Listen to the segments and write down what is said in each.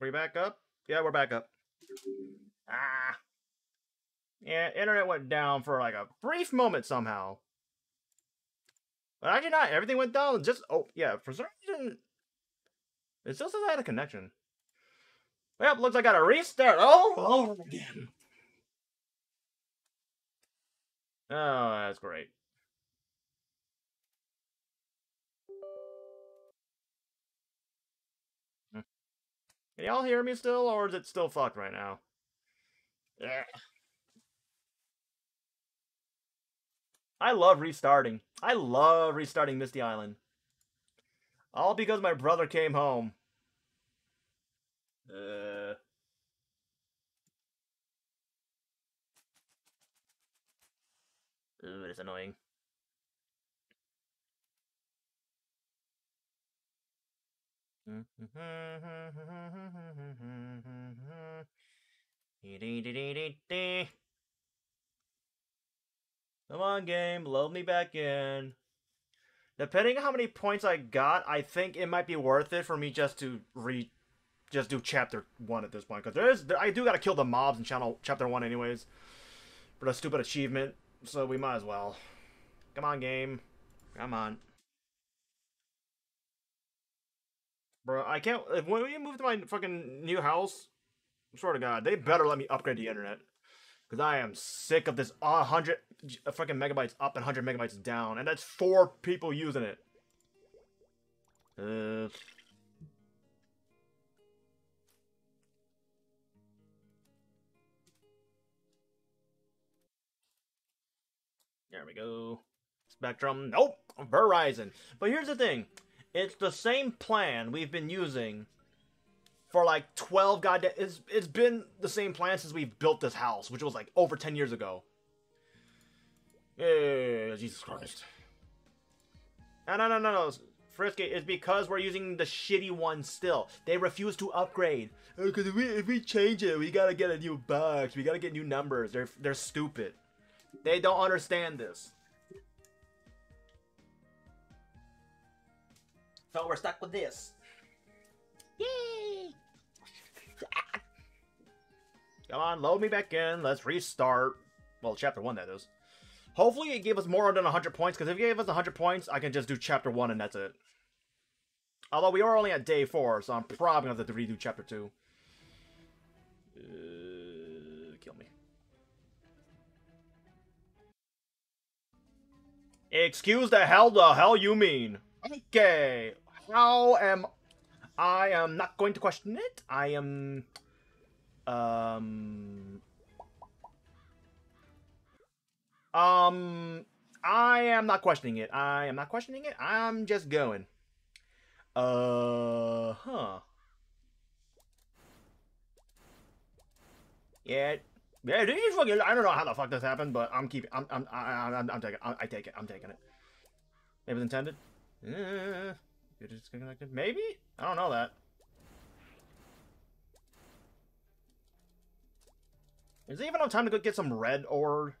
we back up? Yeah, we're back up. Ah. Yeah, internet went down for like a brief moment somehow. But actually not. Everything went down. Just, oh, yeah, for some reason, it still says I had a connection. Yep, looks like I got to restart all over again. Oh, that's great. Can y'all hear me still, or is it still fucked right now? Yeah. I love restarting. I love restarting Misty Island. All because my brother came home. Uh... Ooh, it is annoying. Come on, game, load me back in. Depending on how many points I got, I think it might be worth it for me just to re, just do chapter one at this point. Because there is, I do gotta kill the mobs in channel chapter one anyways, for the stupid achievement. So we might as well. Come on, game. Come on. Bro, I can't. When we move to my fucking new house, I swear to God, they better let me upgrade the internet. Because I am sick of this 100 fucking megabytes up and 100 megabytes down. And that's four people using it. Uh... There we go. Spectrum. Nope. Verizon. But here's the thing. It's the same plan we've been using for like 12 goddamn it's it's been the same plan since we built this house, which was like over 10 years ago. Yeah, Jesus Christ. No, no, no, no, no. Frisky, it's because we're using the shitty one still. They refuse to upgrade. Because oh, if we, if we change it, we gotta get a new box. We gotta get new numbers. They're, they're stupid. They don't understand this. So we're stuck with this. Yay! Come on, load me back in. Let's restart. Well, chapter 1, that is. Hopefully it gave us more than 100 points, because if it gave us 100 points, I can just do chapter 1 and that's it. Although we are only at day 4, so I'm probably going to have to redo chapter 2. Uh, kill me. Excuse the hell the hell you mean? Okay. How am... I am not going to question it. I am... Um. Um. I am not questioning it. I am not questioning it. I'm just going. Uh. Huh. Yeah. Yeah, I don't know how the fuck this happened, but I'm keeping. I'm. I'm. I, I'm. I'm taking. I, I take it. I'm taking it. Maybe was intended. Uh, you're disconnected. Maybe. I don't know that. Is it even enough time to go get some red ore?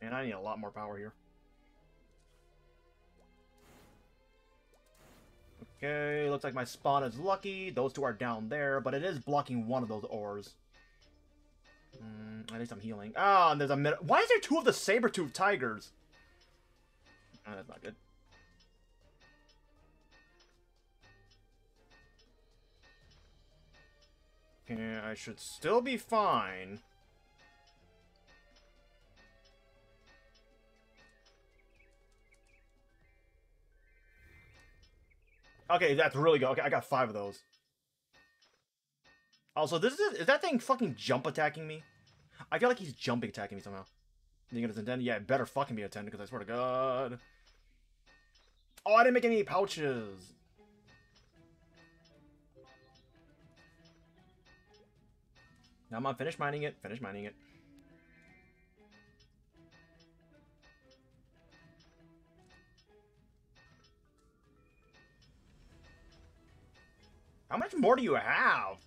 Man, I need a lot more power here. Okay, looks like my spawn is lucky. Those two are down there, but it is blocking one of those ores. Mm, at least I'm healing. Ah, oh, and there's a minute. Why is there two of the saber-tooth tigers? Oh, that's not good. Okay, I should still be fine. Okay, that's really good. Okay, I got five of those. Also, this is is that thing fucking jump attacking me? I feel like he's jumping attacking me somehow. You think it's intended? Yeah, it better fucking be intended, because I swear to God. Oh, I didn't make any pouches. Now I'm on finish mining it. Finish mining it. How much more do you have?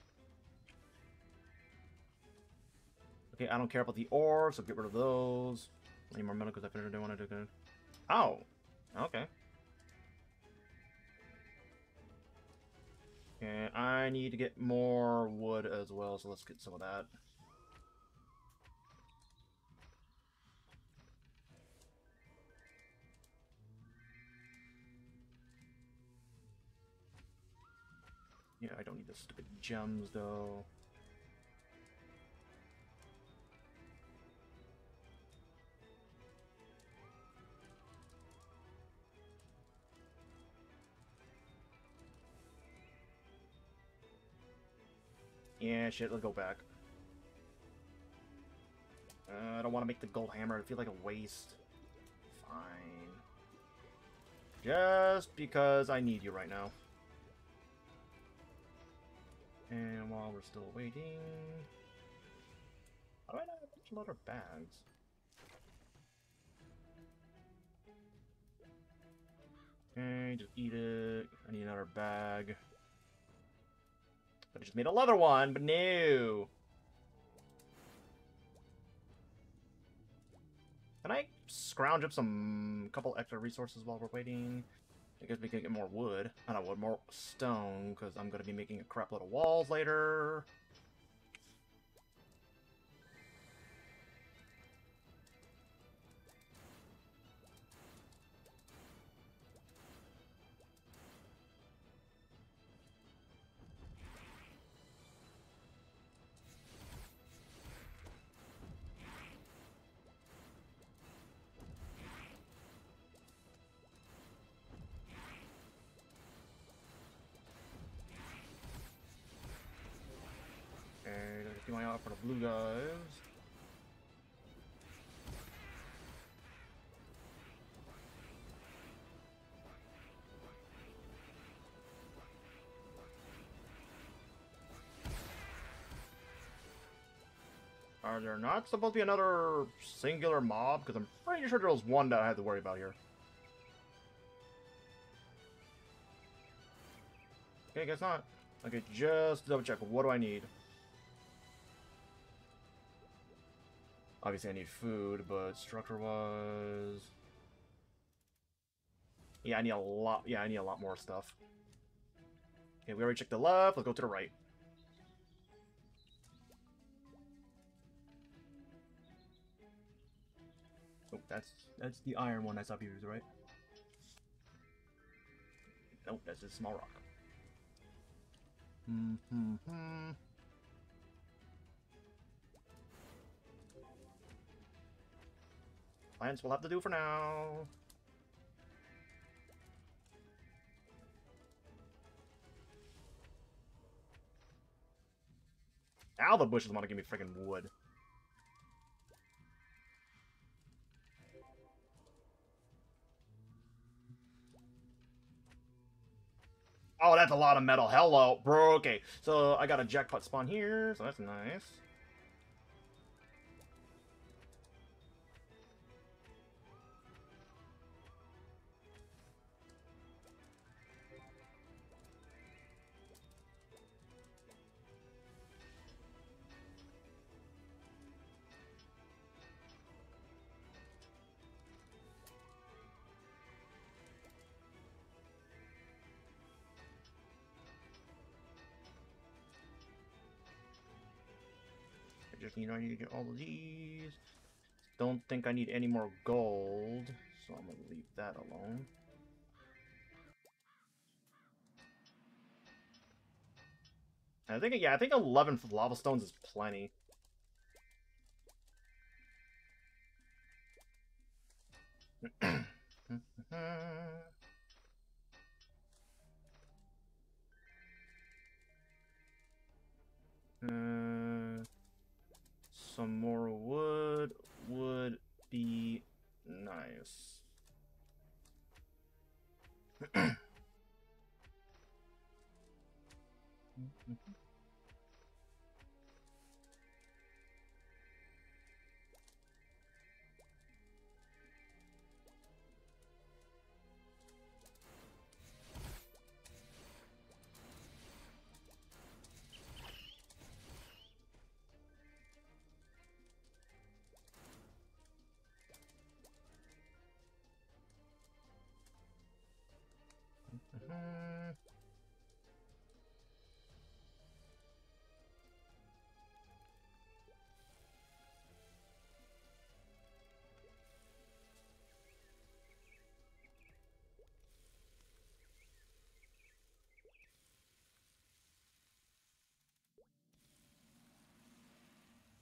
Okay, I don't care about the ore, so get rid of those. Any more metal because I doing what I did. Oh, okay. Okay, I need to get more wood as well, so let's get some of that. Yeah, I don't need the stupid gems, though. Yeah, shit, let's go back. Uh, I don't want to make the gold hammer. Feel like a waste. Fine. Just because I need you right now. And while we're still waiting... How do I not have a lot of bags? Okay, just eat it. I need another bag. But I just made a leather one, but no. Can I scrounge up some couple extra resources while we're waiting? I guess we can get more wood. I don't know, more stone, because I'm going to be making a crap load of walls later. Blue guys. Are there not supposed to be another singular mob? Because I'm pretty sure there was one that I had to worry about here. Okay, guess not. Okay, just double check. What do I need? Obviously I need food, but structure-wise... Yeah, I need a lot, yeah, I need a lot more stuff. Okay, we already checked the left, let's go to the right. Oh, that's, that's the iron one saw you use, right? Nope, that's a small rock. Hmm, hmm, Plants will have to do for now. Now the bushes want to give me freaking wood. Oh, that's a lot of metal. Hello, bro. Okay, so I got a jackpot spawn here, so that's nice. Just need I need to get all of these. Don't think I need any more gold, so I'm gonna leave that alone. I think yeah, I think 11 lava stones is plenty. uh, some more wood would be nice.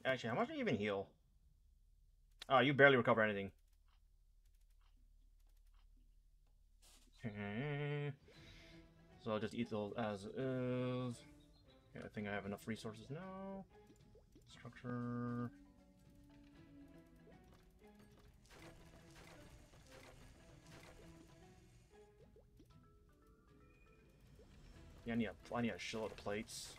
Actually, how much do you even heal? Oh, you barely recover anything. So I'll just eat those as is. I think I have enough resources now. Structure. Yeah, I need a, I need a shitload of plates.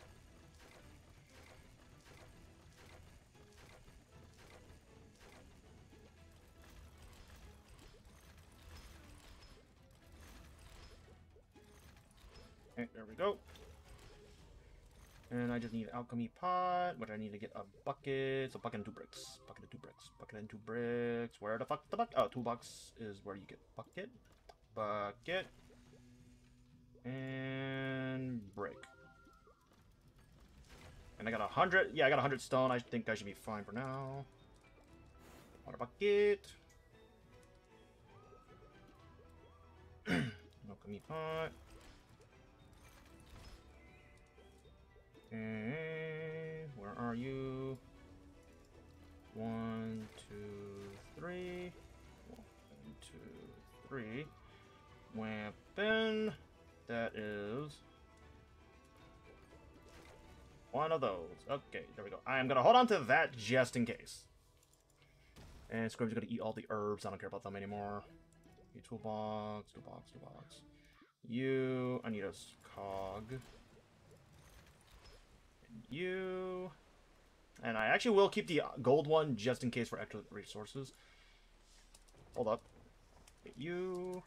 Okay, there we go. And I just need alchemy pot, which I need to get a bucket. So bucket and two bricks. Bucket and two bricks. Bucket and two bricks. Where the fuck the bucket? Oh, toolbox is where you get bucket. Bucket. And brick. And I got a hundred. Yeah, I got a hundred stone. I think I should be fine for now. Water bucket. alchemy pot. Okay, where are you? One, two, three. One, two, three. Weapon. That is one of those. Okay, there we go. I am gonna hold on to that just in case. And Scrib's gonna eat all the herbs. I don't care about them anymore. You toolbox, toolbox, toolbox. You, I need a cog you. And I actually will keep the gold one just in case for extra resources. Hold up. Get you.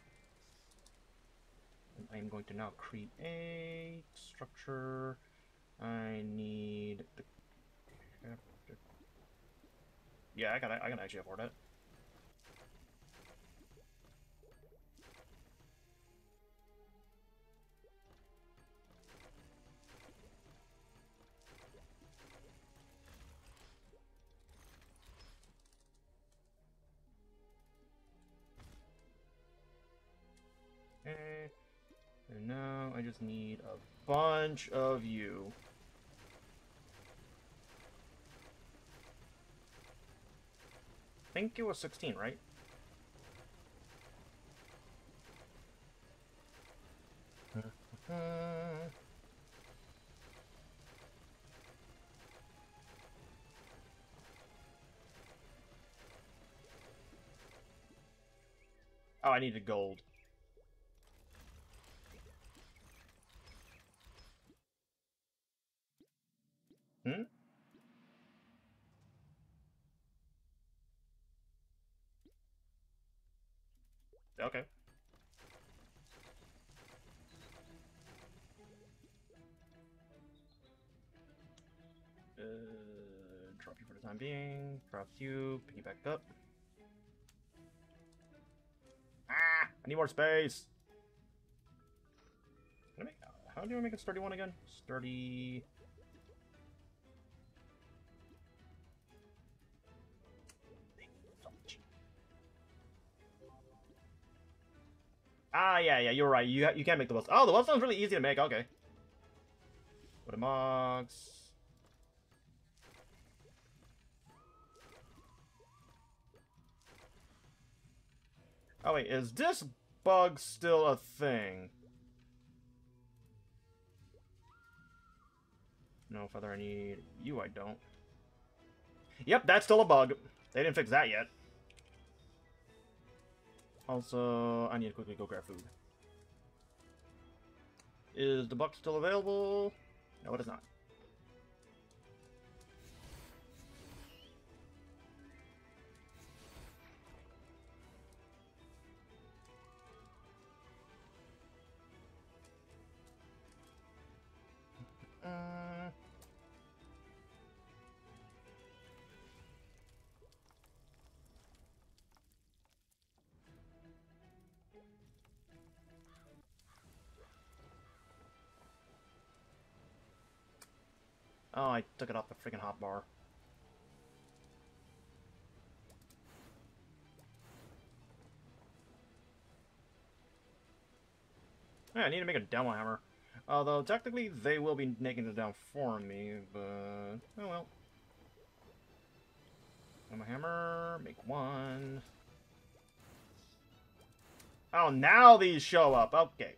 I'm going to now create a structure. I need. Yeah, I can I can actually afford it. And now I just need a bunch of you. I think it was 16, right? Oh, I needed gold. Hmm? Okay. Uh, drop you for the time being. Drop you. Pick you back up. Ah! I need more space! Make, how do I make it sturdy one again? Sturdy... Ah, yeah, yeah, you're right. You you can't make the wheel. Oh, the sounds really easy to make. Okay. A mogs. Oh wait, is this bug still a thing? No feather I need. You I don't. Yep, that's still a bug. They didn't fix that yet. Also, I need to quickly go grab food. Is the buck still available? No, it is not. Uh... Oh, I took it off the freaking hotbar. Yeah, I need to make a demo hammer. Although, technically, they will be making it down for me, but... Oh well. I'm hammer. Make one. Oh, now these show up. Okay.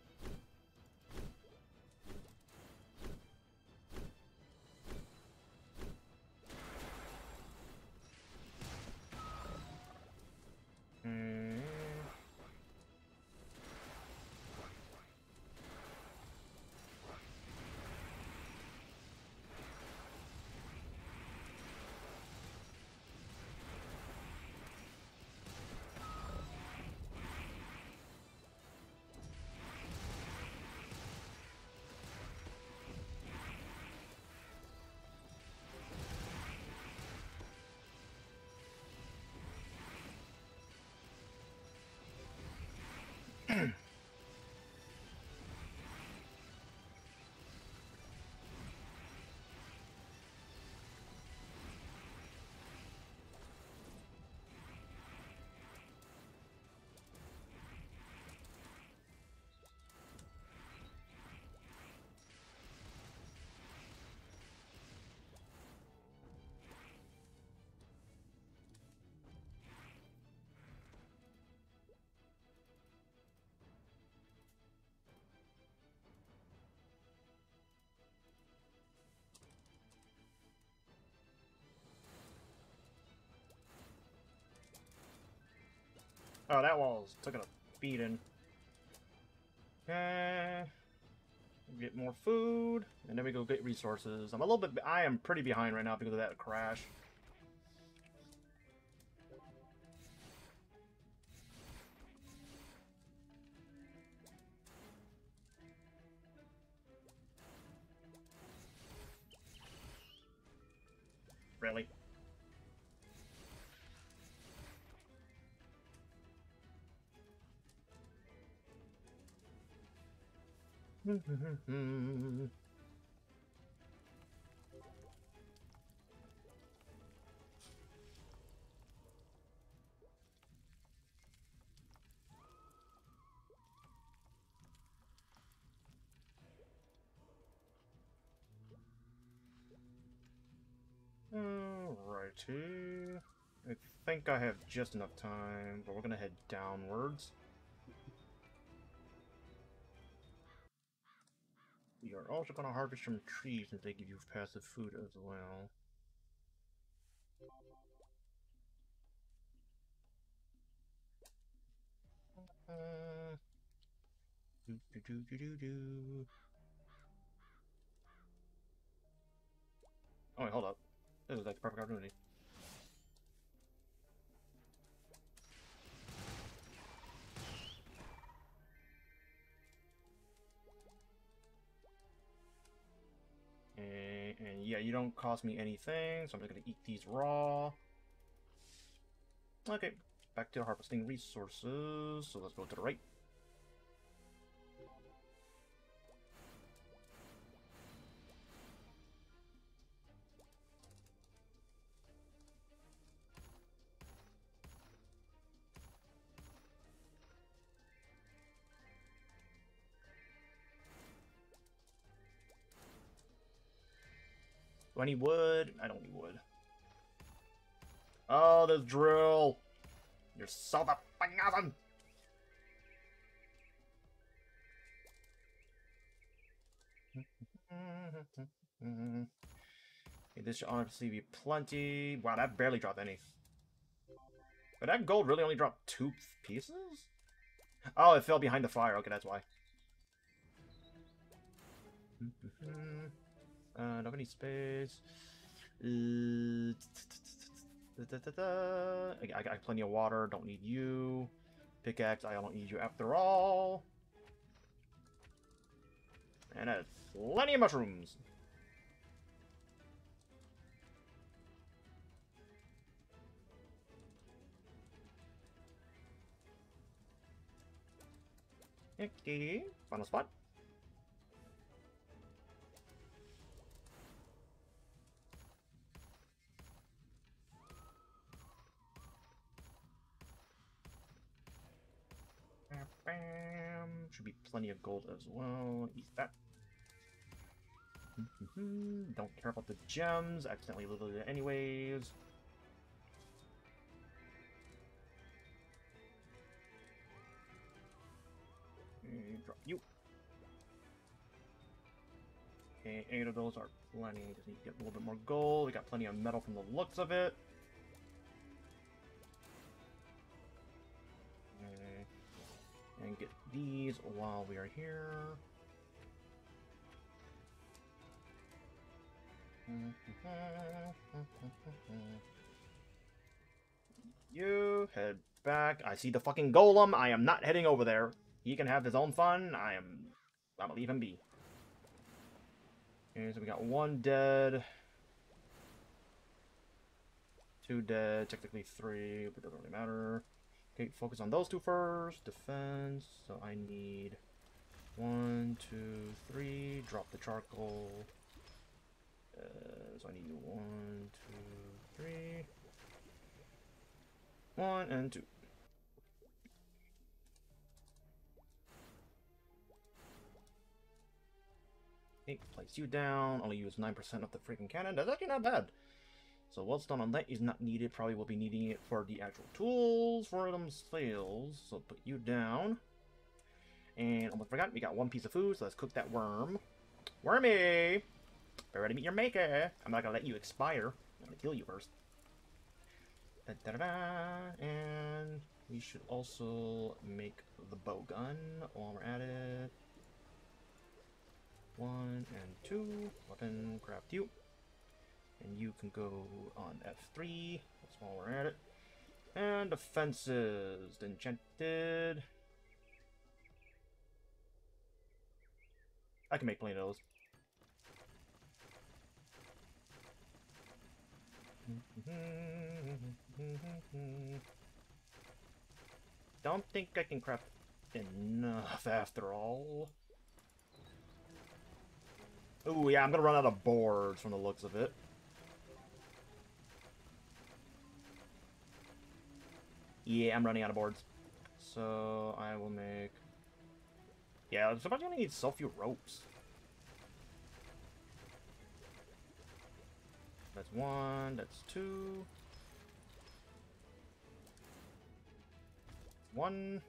Oh, that wall's taking a beating. Okay. Get more food, and then we go get resources. I'm a little bit... I am pretty behind right now because of that crash. Alrighty. I think I have just enough time, but we're gonna head downwards. We are also going to harvest some trees since they give you passive food as well. Uh, do, do, do, do, do, do. Oh wait, hold up. This is like the perfect opportunity. And, and yeah, you don't cost me anything, so I'm just gonna eat these raw. Okay, back to harvesting resources. So let's go to the right. Do I need wood? I don't need wood. Oh, this drill! You're so fucking awesome! okay, this should honestly be plenty. Wow, that barely dropped any. But that gold really only dropped two pieces? Oh, it fell behind the fire. Okay, that's why. Uh, don't have any space. I, I got plenty of water. Don't need you. Pickaxe. I don't need you after all. And I have plenty of mushrooms. Okay, final spot. Bam! Should be plenty of gold as well. Eat that. Mm-hmm. Don't care about the gems. Accidentally looted it anyways. Drop you. Okay, eight of those are plenty. Just need to get a little bit more gold. We got plenty of metal from the looks of it. And get these while we are here. You head back. I see the fucking golem. I am not heading over there. He can have his own fun. I am... I'm gonna leave him be. Okay, so we got one dead. Two dead. Technically three, but doesn't really matter. Okay, focus on those two first. Defense. So I need... One, two, three. Drop the charcoal. Uh, so I need one, two, three. One and two. Place you down. Only use 9% of the freaking cannon. That's actually not bad. So what's done on that is not needed. Probably will be needing it for the actual tools for them sales. So put you down. And almost forgot, we got one piece of food, so let's cook that worm. Wormy! Be ready to meet your maker. I'm not gonna let you expire. I'm gonna kill you first. Da -da -da and we should also make the bow gun while we're at it. One and two. Weapon, craft you. And you can go on F3. That's while we're at it. And defenses. Enchanted. I can make plenty of those. Don't think I can craft enough after all. Oh yeah, I'm gonna run out of boards from the looks of it. Yeah, I'm running out of boards. So I will make... Yeah, I'm probably gonna need so few ropes. That's one, that's two. One.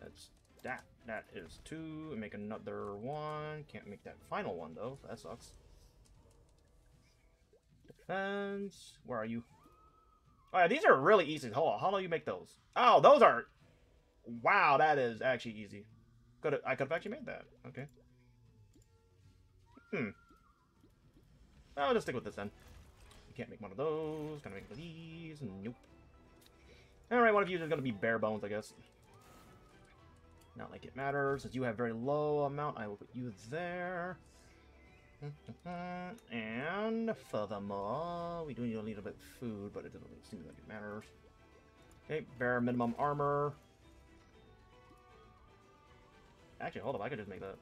That's that. That is two. Make another one. Can't make that final one, though. That sucks. Defense. Where are you? Oh, yeah, these are really easy. Hold on. How do you make those? Oh, those are... Wow, that is actually easy. Could I could have actually made that. Okay. Hmm. I'll just stick with this then. You can't make one of those. Gonna make one of these. Nope. Alright, one of you is gonna be bare bones, I guess. Not like it matters. Since you have very low amount, I will put you there. and furthermore, we do need a little bit of food, but it doesn't seem like it matters. Okay, bare minimum armor. Actually, hold up, I could just make that.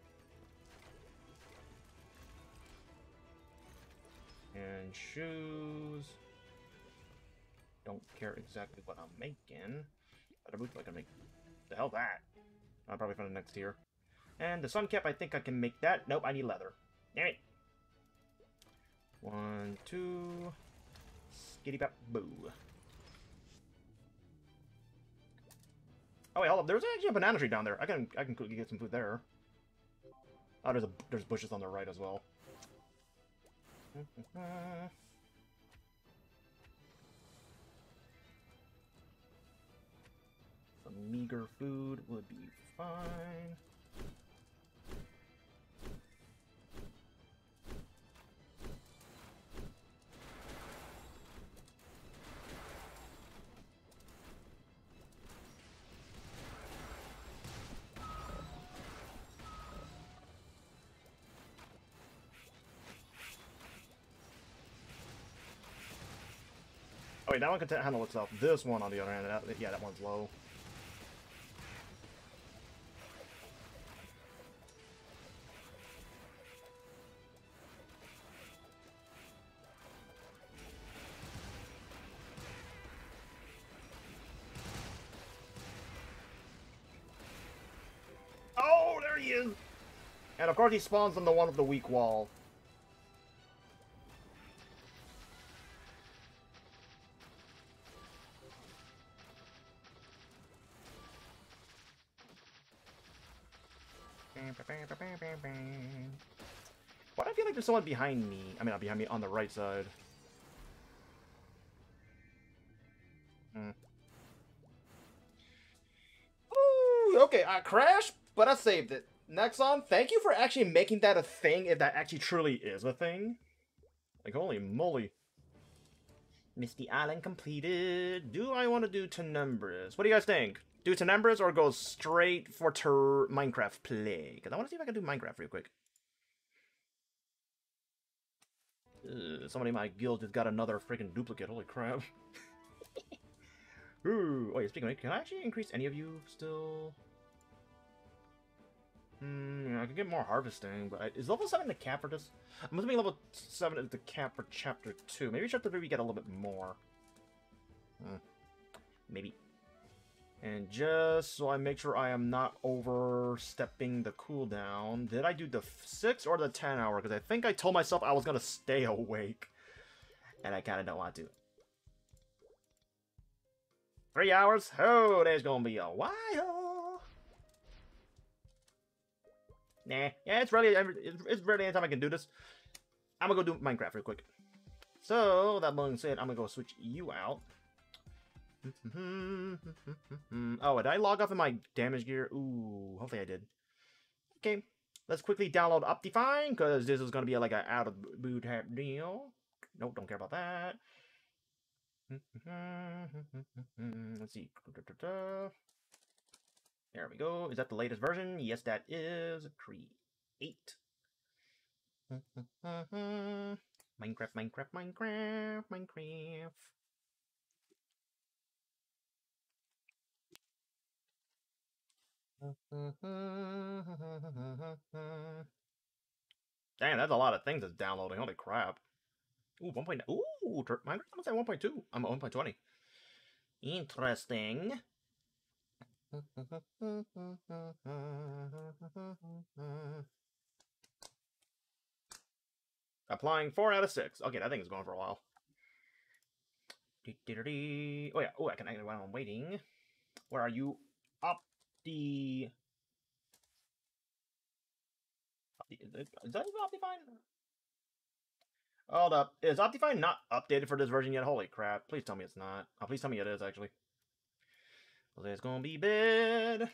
And shoes. Don't care exactly what I'm making. But I can make... The hell that? I'll probably find the next tier. And the sun cap, I think I can make that. Nope, I need leather. Damn it. One, two... Skitty bap boo. Oh wait, hold up. There's actually a banana tree down there. I can I can get some food there. Oh, there's a there's bushes on the right as well. Some meager food would be fine. Wait, that one can handle itself. This one, on the other hand, that, yeah, that one's low. Oh, there he is! And of course he spawns on the one with the weak wall. There's someone behind me? I mean, not behind me, on the right side. Hmm. Ooh, okay, I crashed, but I saved it. Nexon, thank you for actually making that a thing, if that actually truly is a thing. Like, holy moly. Misty Island completed. Do I want to do Tenebrous? What do you guys think? Do Tenebrous or go straight for ter Minecraft play? Because I want to see if I can do Minecraft real quick. Uh, somebody in my guild has got another freaking duplicate. Holy crap. Ooh. Oh, yeah, speaking of can I actually increase any of you still? Hmm, I could get more harvesting, but I, is level 7 the cap for this? I'm assuming level 7 is the cap for chapter 2. Maybe chapter 3 we get a little bit more. Hmm. Maybe. And just so I make sure I am not overstepping the cooldown, did I do the 6 or the 10 hour? Because I think I told myself I was going to stay awake. And I kind of don't want to. Three hours? Oh, there's going to be a while. Nah. Yeah, it's really, it's really any time I can do this. I'm gonna go do Minecraft real quick. So, that being said, I'm gonna go switch you out. oh, did I log off in my damage gear? Ooh, hopefully I did. Okay, let's quickly download Optifine, because this is gonna be like an out of boot deal. Nope, don't care about that. Let's see. There we go. Is that the latest version? Yes, that is. Create. Minecraft, Minecraft, Minecraft, Minecraft. Damn, that's a lot of things that's downloading. Holy crap. Ooh, 1.9. Ooh, almost at 1.2. I'm at 1.20. Interesting. Applying four out of six. Okay, that thing is going for a while. Oh yeah. Oh, I can actually while I'm waiting. Where are you? Up the. Is that even OptiFine? Hold up. Is Optifine not updated for this version yet? Holy crap. Please tell me it's not. Oh, please tell me it is, actually. Well, it's gonna be bad.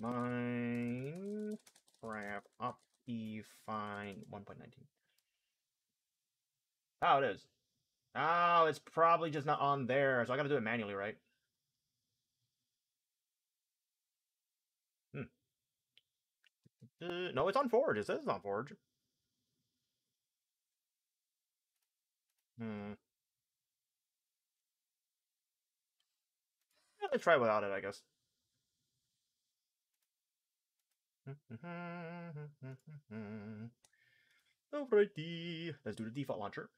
Mine. Crap. Optifine 1.19. Oh, it is. Oh, it's probably just not on there, so I gotta do it manually, right? Uh, no, it's on Forge. It says it's on Forge. Hmm. Yeah, let's try without it, I guess. Alrighty. Let's do the default launcher.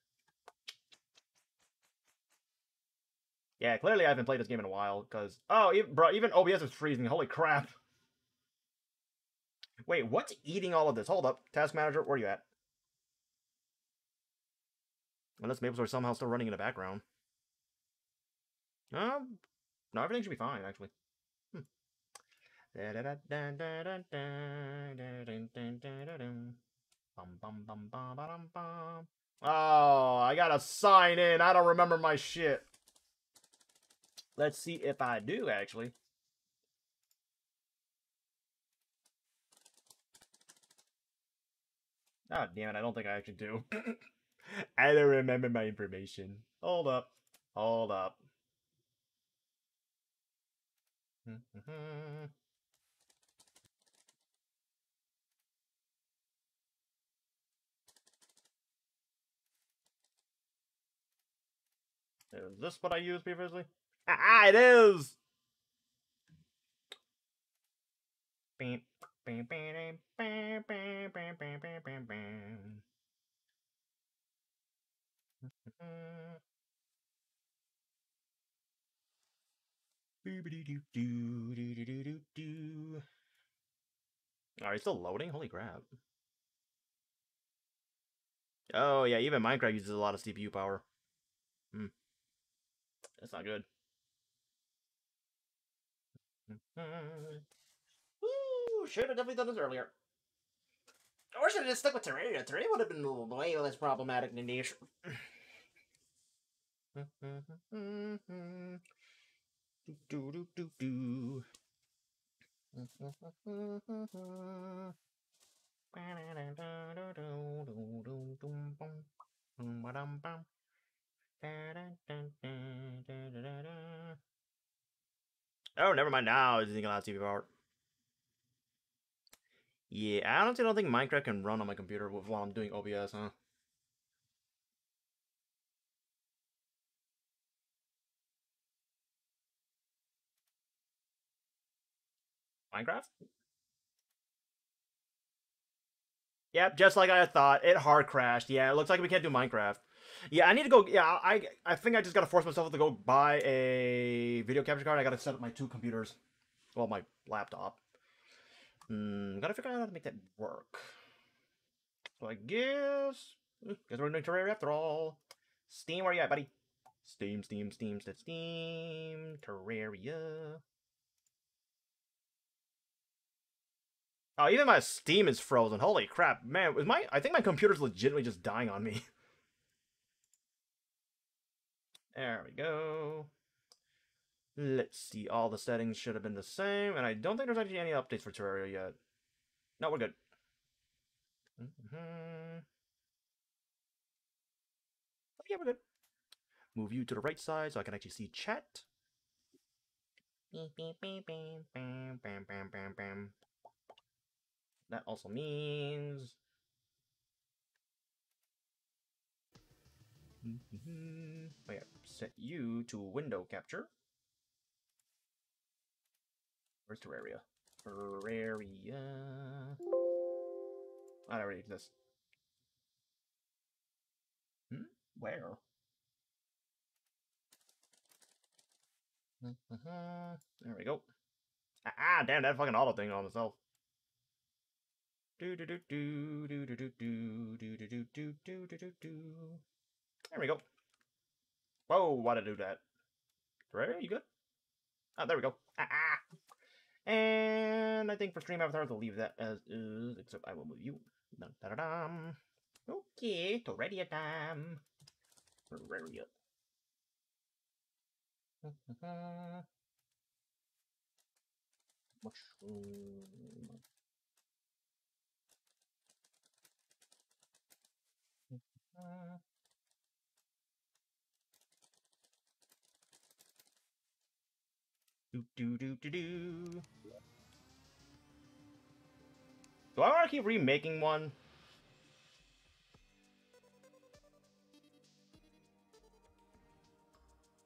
Yeah, clearly I haven't played this game in a while, because... Oh, even, bro, even OBS is freezing. Holy crap. Wait, what's eating all of this? Hold up. Task Manager, where are you at? Unless Maples are somehow still running in the background. Um, no, everything should be fine, actually. Hmm. Oh, I gotta sign in. I don't remember my shit. Let's see if I do, actually. Oh, damn it. I don't think I actually do. I don't remember my information. Hold up. Hold up. Is this what I used previously? Ah, it is! Beep, Alright, still loading? Holy crap. Oh, yeah, even Minecraft uses a lot of CPU power. Hmm. That's not good. Ooh, should have definitely done this earlier. Or should have just stuck with Terraria. Terraria would have been way less problematic than this. do do do do. Oh, never mind. Now it's thinking about TV power. Yeah, I don't think Minecraft can run on my computer while I'm doing OBS, huh? Minecraft? Yep, just like I thought. It hard crashed. Yeah, it looks like we can't do Minecraft. Yeah, I need to go. Yeah, I I think I just gotta force myself to go buy a video capture card. I gotta set up my two computers. Well, my laptop. Hmm, gotta figure out how to make that work. So I guess... Guess we're doing Terraria after all. Steam, where you at, buddy? Steam, Steam, Steam, Steam, Steam, Terraria. Oh, even my Steam is frozen. Holy crap, man! Was my I think my computer's legitimately just dying on me. There we go. Let's see. All the settings should have been the same, and I don't think there's actually any updates for Terraria yet. No, we're good. Mm -hmm. Yeah, we're good. Move you to the right side so I can actually see chat. That also means... Mm -hmm. Oh yeah, set you to window capture. Where's Terraria? Terraria. That already exists. Hmm? Where? there we go. Ah, ah, damn, that fucking auto thing on itself. Do do do do do do do do do do do do do do do do. There we go. Whoa, why did I do that? Terraria, you good? Oh, there we go. Ah, ah. And I think for stream avatars, I'll leave that as is, except I will move you. Da, da, dum. Okay, Terraria time. Terraria. Mushroom. Do do do do do. Do I want to keep remaking one?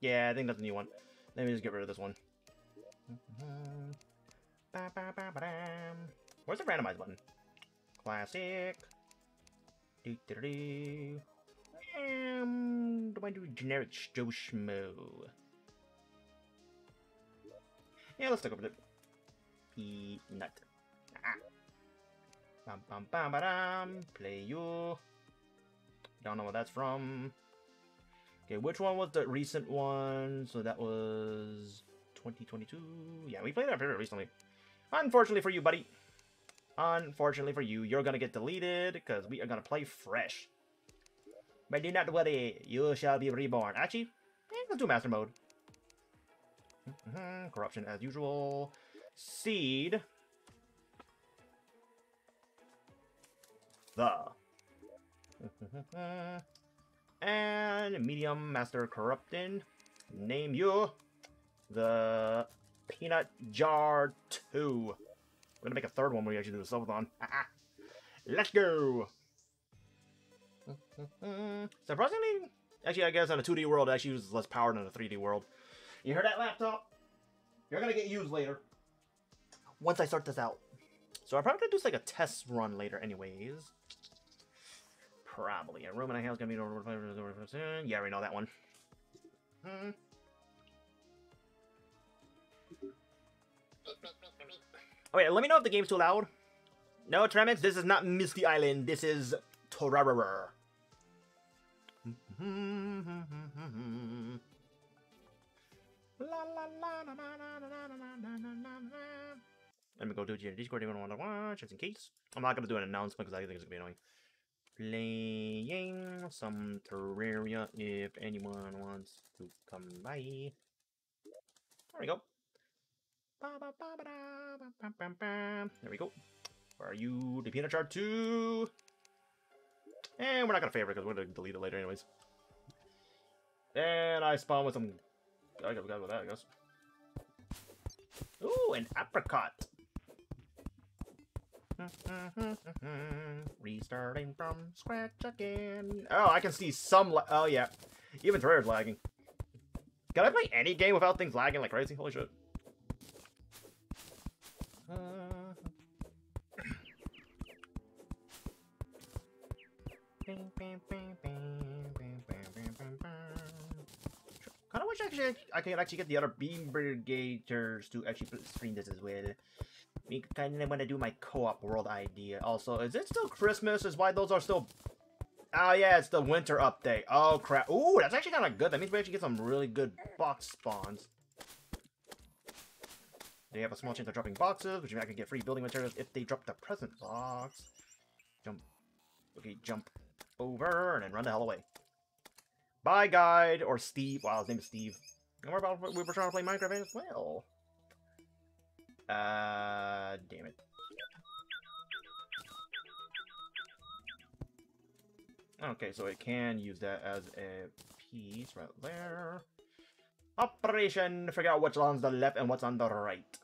Yeah, I think that's a new one. Let me just get rid of this one. Where's the randomize button? Classic. Do do do. Um, do I do generic Joe Schmo? Yeah, let's talk about it. Peanut. Ah. Bam bam bam bam. Play you. Don't know what that's from. Okay, which one was the recent one? So that was 2022. Yeah, we played that very recently. Unfortunately for you, buddy. Unfortunately for you, you're gonna get deleted because we are gonna play fresh. But do not worry, you shall be reborn. Actually, eh, let's do master mode. Mm -hmm. Corruption as usual. Seed. The. and medium master corrupting. Name you the Peanut Jar 2. We're gonna make a third one where we actually do a subathon. Let's go! Surprisingly, actually, I guess on a 2D world, it actually uses less power than a 3D world. You hear that laptop? You're gonna get used later. Once I sort this out. So I'm probably gonna do like a test run later anyways. Probably. A room in a house gonna be over Yeah, I already know that one. Hmm. Oh wait, let me know if the game's too loud. No, Tremix, this is not Misty Island. This is Terraria. Let me go do it in Discord. Anyone want to watch? Just in case. I'm not gonna do an announcement because I think it's gonna be annoying. Playing some Terraria. If anyone wants to come by, there we go. There we go. Where are you? The peanut chart two. And we're not gonna favorite because we're gonna delete it later anyways. And I spawn with some. I gotta go with that, I guess. Ooh, an apricot. Restarting from scratch again. Oh, I can see some. oh yeah, even Terraria's lagging. Can I play any game without things lagging like crazy? Holy shit. Uh... Kind of wish actually I could actually get the other beam brigaders to actually screen this as well. Me kind of want to do my co-op world idea. Also, is it still Christmas? Is why those are still... Oh yeah, it's the winter update. Oh crap. Ooh, that's actually kind of good. That means we actually get some really good box spawns. They have a small chance of dropping boxes, which means I can get free building materials if they drop the present box. Jump. Okay, jump over and then run the hell away. Bye, guide, or Steve. Wow, his name is Steve. And we're about we were trying to play Minecraft as well. Uh, damn it. Okay, so it can use that as a piece right there. Operation, figure out what's on the left and what's on the right.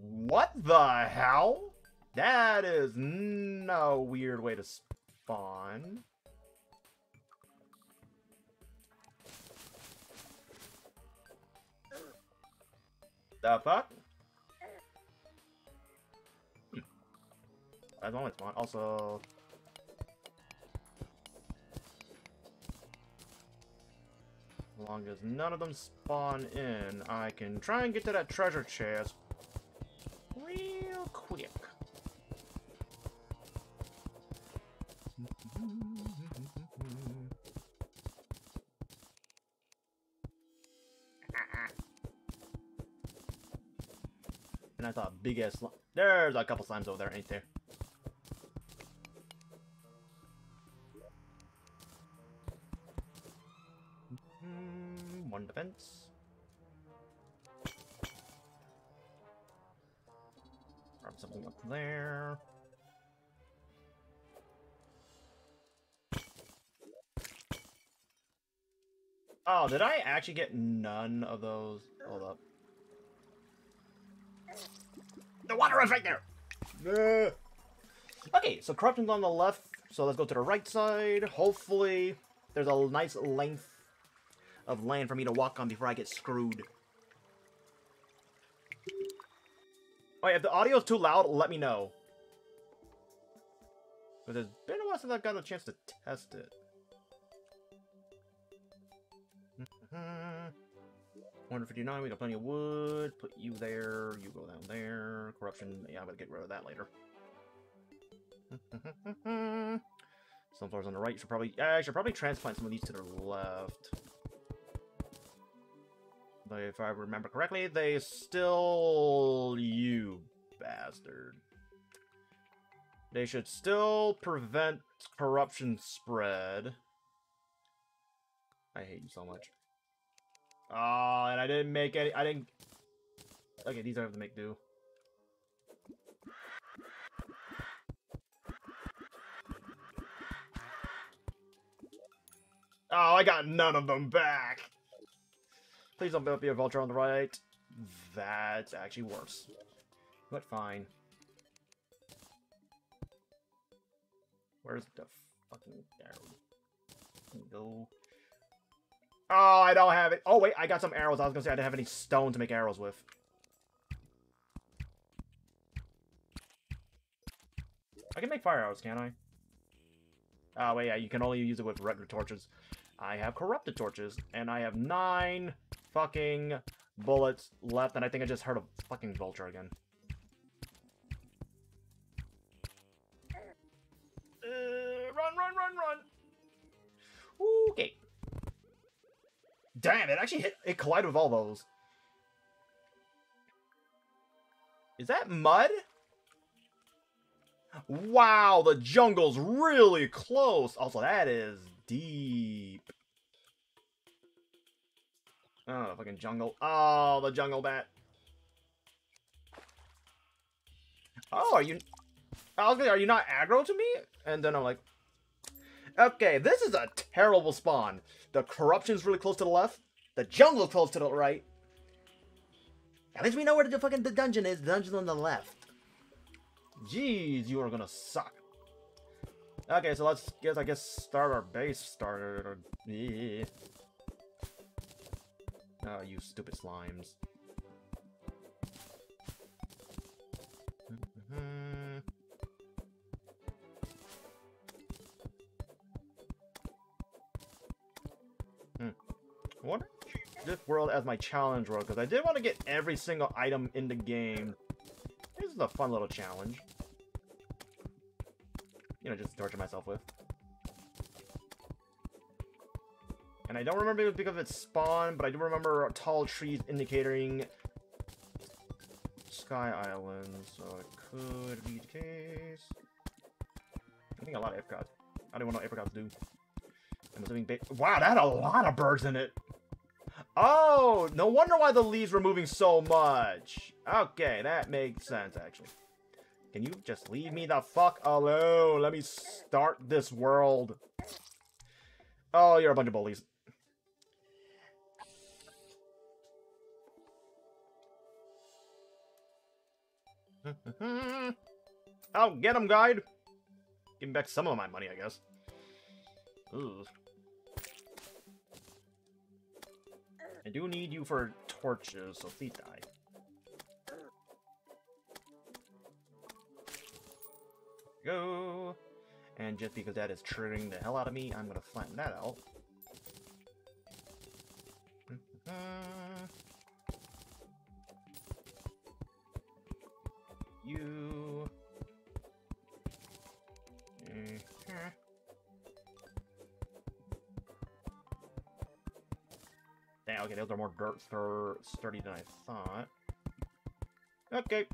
What the hell? That is no weird way to spawn. The fuck? Long as spawn. Also, as long as none of them spawn in, I can try and get to that treasure chest real quick. And I thought big ass There's a couple slimes over there, ain't there? Mm-hmm. One defense. There. Oh, did I actually get none of those? Hold up. The water is right there! Okay, so corruption's on the left, so let's go to the right side. Hopefully, there's a nice length of land for me to walk on before I get screwed. Oh, if the audio's too loud, let me know. But it's been a while since I've got a chance to test it. Mm-hmm. 159, we got plenty of wood. Put you there, you go down there. Corruption, yeah, I'm gonna get rid of that later. Sunflowers on the right. Should probably, I should probably transplant some of these to the left. If I remember correctly, they still... You bastard. They should still prevent corruption spread. I hate you so much. Oh, and I didn't make any... I didn't... Okay, these I have to make do. Oh, I got none of them back. Please don't be a vulture on the right. That's actually worse. But fine. Where's the fucking arrow? Go. Oh, I don't have it. Oh, wait, I got some arrows. I was gonna say I didn't have any stone to make arrows with. I can make fire arrows, can't I? Oh, wait, yeah, you can only use it with regular torches. I have corrupted torches, and I have nine fucking bullets left, and I think I just heard a fucking vulture again. Uh, run, run, run, run! Okay. Damn, it actually hit. It collided with all those. Is that mud? Wow, the jungle's really close. Also, that is deep. Oh, fucking jungle. Oh, the jungle bat. Oh, are you... I was are you not aggro to me? And then I'm like... Okay, this is a terrible spawn. The corruption's really close to the left. The jungle's close to the right. At least we know where the fucking the dungeon is. The dungeon's on the left. Jeez, you are gonna suck. Okay, so let's guess I guess start our base starter. Oh, you stupid slimes. Hmm. What this world as my challenge world because I did want to get every single item in the game. This is a fun little challenge. You know, just to torture myself with. And I don't remember because of its spawn, but I do remember tall trees indicating Sky Island, so it could be the case. I think a lot of apricots. I don't even know what apricots do. I'm assuming Wow, that had a lot of birds in it! Oh, no wonder why the leaves were moving so much. Okay, that makes sense, actually. Can you just leave me the fuck alone? Let me start this world. Oh, you're a bunch of bullies. oh, get him, guide! Give me back some of my money, I guess. Ooh. I do need you for torches, so please die. Go! And just because that is triggering the hell out of me, I'm gonna flatten that out. you. Uh-huh. Damn, okay, those are more dirt sturdy than I thought. Okay.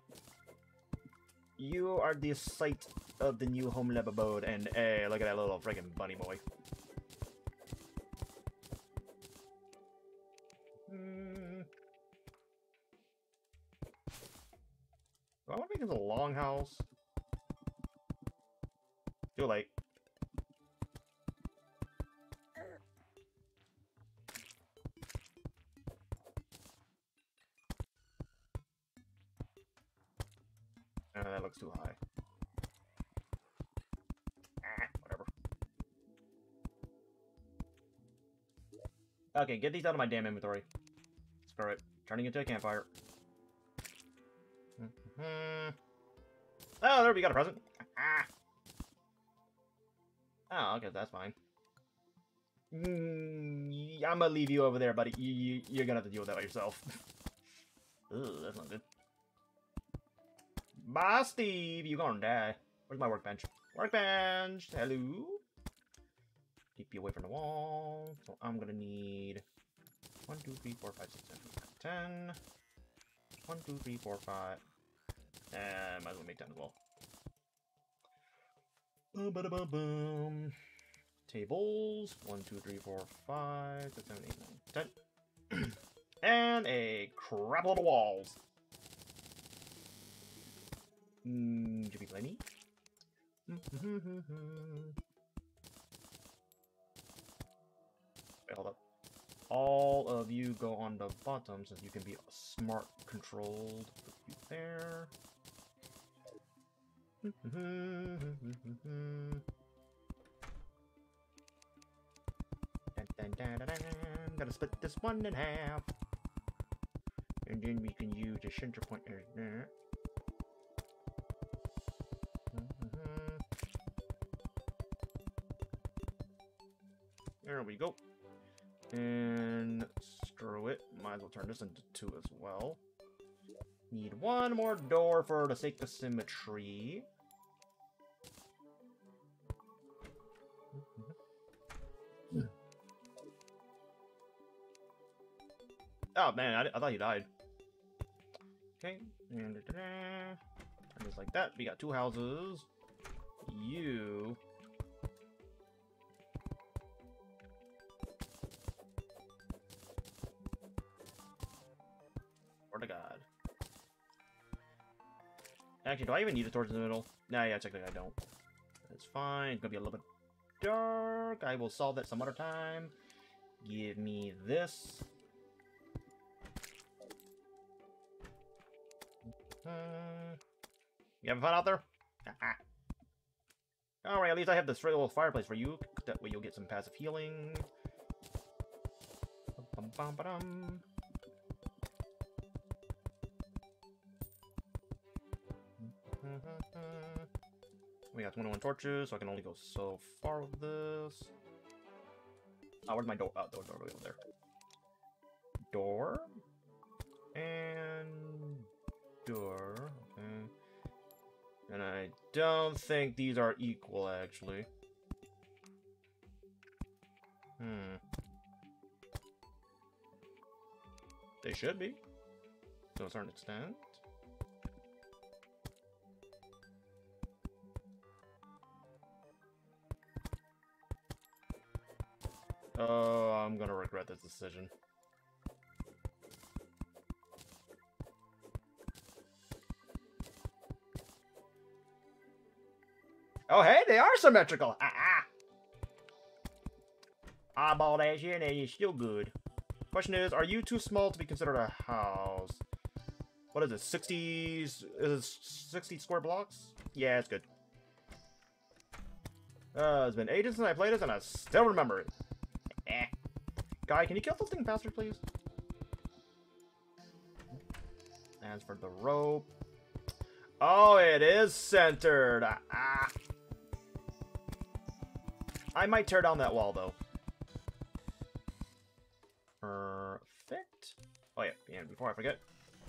You are the site of the new home lab abode, and hey, look at that little friggin' bunny boy. Hmm. Do I want to make this a longhouse? Too late. Uh, that looks too high. Okay, get these out of my damn inventory. Screw it. Turning into a campfire. Mm -hmm. Oh, there we got a present. Ah. Oh, okay, that's fine. Mm, I'm gonna leave you over there, buddy. You, you, you're gonna have to deal with that by yourself. Ugh, that's not good. Bye, Steve. You're gonna die. Where's my workbench? Workbench! Hello? Keep you away from the wall. So I'm gonna need 1, 2, 3, 4, 5, 6, 7, 8, 9, 10. 1, 2, 3, 4, 5. And might as well make 10 as well. Boom, ba -boom, boom. Tables. 1, 2, 3, 4, 5, 6, 7, 8, 9, 10. and a crap load of walls. Mm, should be plenty. Wait, up. All of you go on the bottom since you can be smart controlled. Put you there. dun, dun, dun, Gotta split this one in half. And then we can use a center point there. There we go. And screw it. Might as well turn this into two as well. Need one more door for the sake of symmetry. Oh man, I, I thought he died. Okay, and uh, just like that, we got two houses. You. To God. Actually, do I even need the torch in the middle? Nah, yeah, technically I don't. That's fine. It's gonna be a little bit dark. I will solve that some other time. Give me this. Uh, you having fun out there? Alright, at least I have this little fireplace for you. That way you'll get some passive healing. Bum, bum, bum, we got 21 torches, so I can only go so far with this. Oh, where's my door? Oh, door, door over there. Door. And door. Okay. And I don't think these are equal, actually. Hmm. They should be. To a certain extent. Oh, I'm gonna regret this decision. Oh, hey, they are symmetrical. Ah, ah. Eyeball that shit, and it's still good. Question is, are you too small to be considered a house? What is it, 60, is it 60 square blocks? Yeah, it's good. Uh, it's been ages since I played this, and I still remember it. Guy, can you kill this thing faster, please? As for the rope... Oh, it is centered! Ah, ah. I might tear down that wall, though. Perfect. Oh, yeah, and before I forget,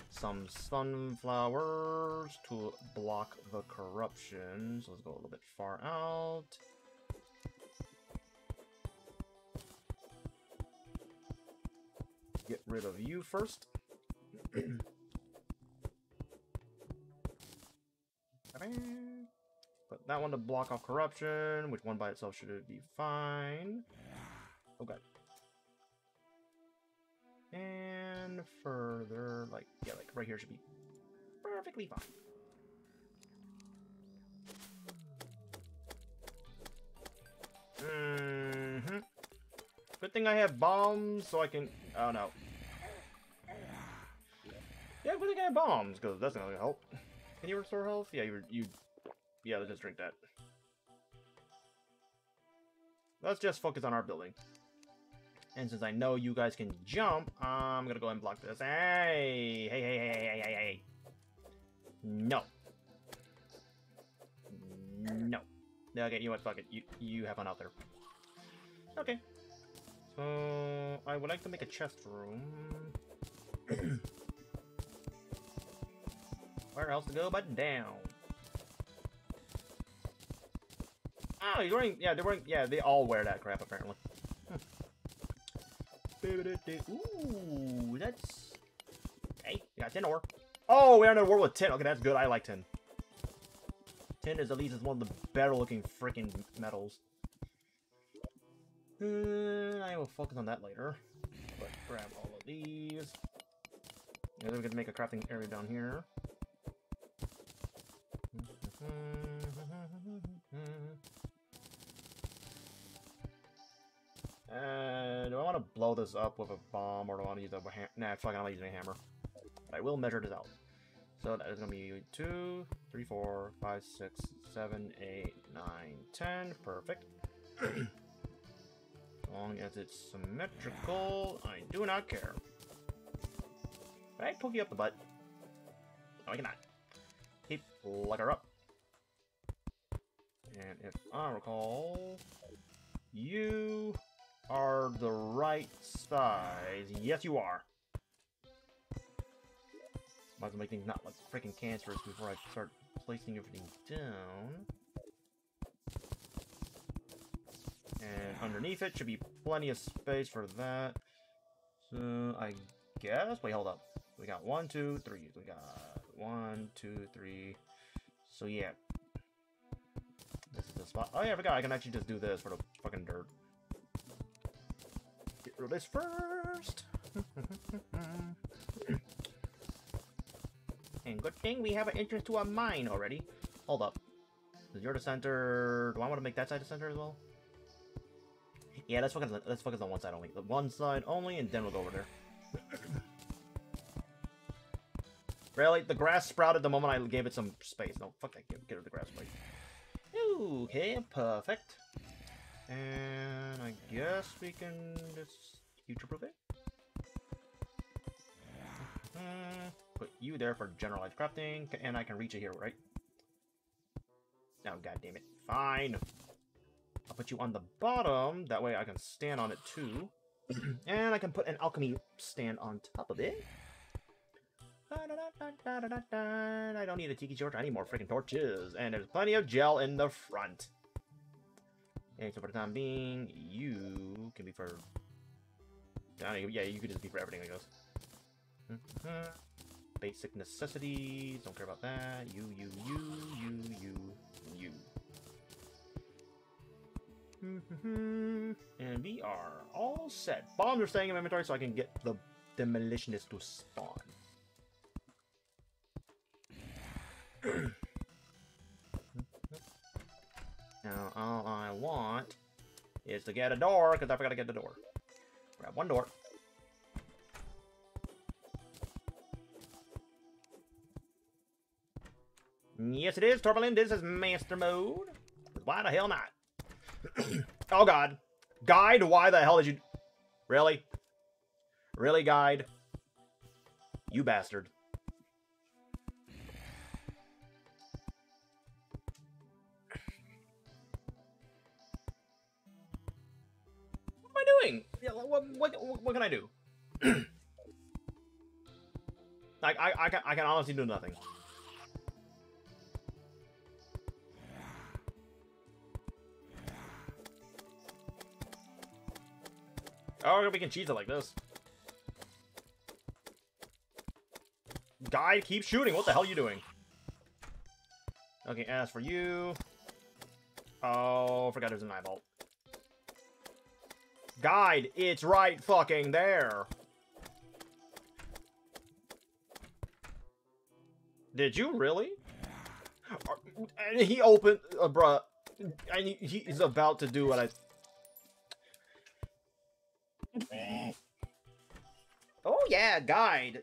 some sunflowers to block the corruption. So let's go a little bit far out. Get rid of you first. Put that one to block off corruption, which one by itself should be fine. Okay. And further, like, yeah, like right here should be perfectly fine. Mm hmm Good thing I have bombs, so I can... Oh, no. Yeah, good thing I have bombs, because that's not gonna help. Can you restore health? Yeah, you, you yeah, let's just drink that. Let's just focus on our building. And since I know you guys can jump, I'm gonna go and block this. Hey! Hey, hey, hey, hey, hey, hey, No. No. Okay, you know what, fuck it. You, you have fun out there. Okay. So, I would like to make a chest room. Where else to go but down? Ah, oh, he's wearing. Yeah, they're wearing. Yeah, they all wear that crap apparently. Ooh, that's. Hey, you got tin ore. Oh, we're in a world with tin. Okay, that's good. I like 10. Tin is at least is one of the better looking freaking metals. Uh, I will focus on that later. But grab all of these. Yeah, then we can make a crafting area down here. Uh, do I want to blow this up with a bomb or do I want to use a hammer? Nah, fuck, I'm not using a hammer. I will measure this out. So that is going to be 2, 3, 4, 5, 6, 7, 8, 9, 10. Perfect. As long as it's symmetrical, I do not care. Can I poke you up the butt? No, I cannot. Keep like her up. And if I recall, you are the right size. Yes, you are. Might as well make things not like freaking cancerous before I start placing everything down. And underneath it should be plenty of space for that. So I guess. Wait, hold up. We got one, two, three. We got one, two, three. So yeah. This is the spot. Oh yeah, I forgot. I can actually just do this for the fucking dirt. Get rid of this first. and good thing we have an entrance to a mine already. Hold up. Is you're the center. Do I want to make that side the center as well? Yeah, let's focus. On, let's focus on one side only. The one side only, and then we'll go over there. really, the grass sprouted the moment I gave it some space. No, fuck that. Get, get rid of the grass, please. Okay, perfect. And I guess we can just future-proof it. Mm, put you there for generalized crafting, and I can reach it here, right? No, oh, it. Fine. I'll put you on the bottom. That way I can stand on it too. and I can put an alchemy stand on top of it. I don't need a tiki torch. I need more freaking torches. And there's plenty of gel in the front. And so for the time being, you can be for... yeah, you could just be for everything, I guess. Mm-hmm. Basic necessities. Don't care about that. You, you, you, you, you. Mm-hmm. and we are all set. Bombs are staying in my inventory so I can get the demolitionist to spawn. now, all I want is to get a door, because I forgot to get the door. Grab one door. Yes, it is, Turbulent. This is Master Mode. Why the hell not? Oh, God. Guide, why the hell did you... Really? Really, Guide? You bastard. What am I doing? What, what, what can I do? like, I, I, can, I can honestly do nothing. Oh, we can cheese it like this. Guy, keep shooting. What the hell are you doing? Okay, as for you... Oh, forgot there's an eyeball. Guide, it's right fucking there. Did you really? And he opened, uh, bruh, and he, he's about to do what I oh yeah, guide.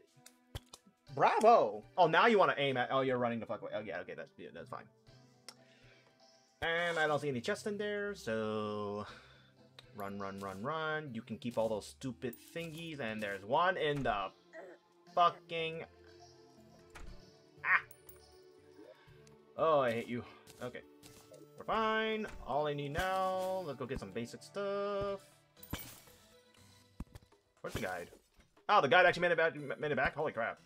Bravo. Oh, now you want to aim at. Oh, you're running the fuck away. Oh yeah, okay, that's yeah, that's fine. And I don't see any chests in there, so run, run, run, run. You can keep all those stupid thingies, and there's one in the fucking. Ah. Oh, I hate you. Okay. We're fine. All I need now, let's go get some basic stuff. Where's the guide? Oh, the guide actually made it back. Made it back. Holy crap.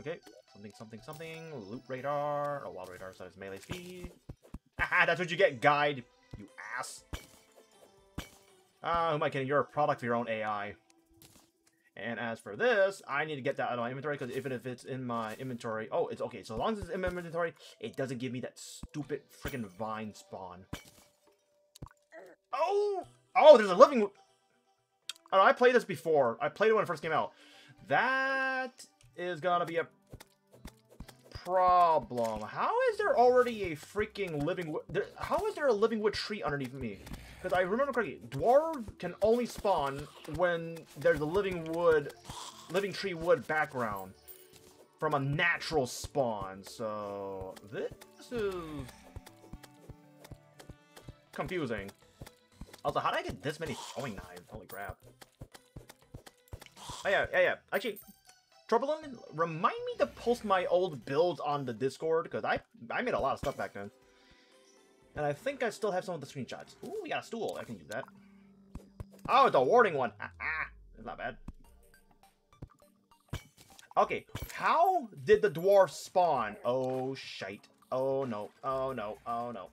Okay, something, something, something. Loot radar. Oh, wild radar. So it's melee speed. Haha, that's what you get, guide. You ass. Ah, uh, who am I kidding? You're a product of your own AI. And as for this, I need to get that out of my inventory because even if it's in my inventory, oh, it's okay. So long as it's in my inventory, it doesn't give me that stupid freaking vine spawn. Oh, oh, there's a living. Oh, I played this before. I played it when it first came out. That is gonna be a problem. How is there already a freaking living wood? How is there a living wood tree underneath me? Because I remember correctly, dwarf can only spawn when there's a living wood, living tree wood background from a natural spawn. So this is confusing. Also, how did I get this many throwing knives? Holy crap. Oh, yeah, yeah, yeah. Actually, Troublin, remind me to post my old builds on the Discord, because I, I made a lot of stuff back then. And I think I still have some of the screenshots. Ooh, we got a stool. I can use that. Oh, it's a warding one. Ah, ah. It's not bad. Okay, how did the dwarf spawn? Oh, shite. Oh, no. Oh, no. Oh, no.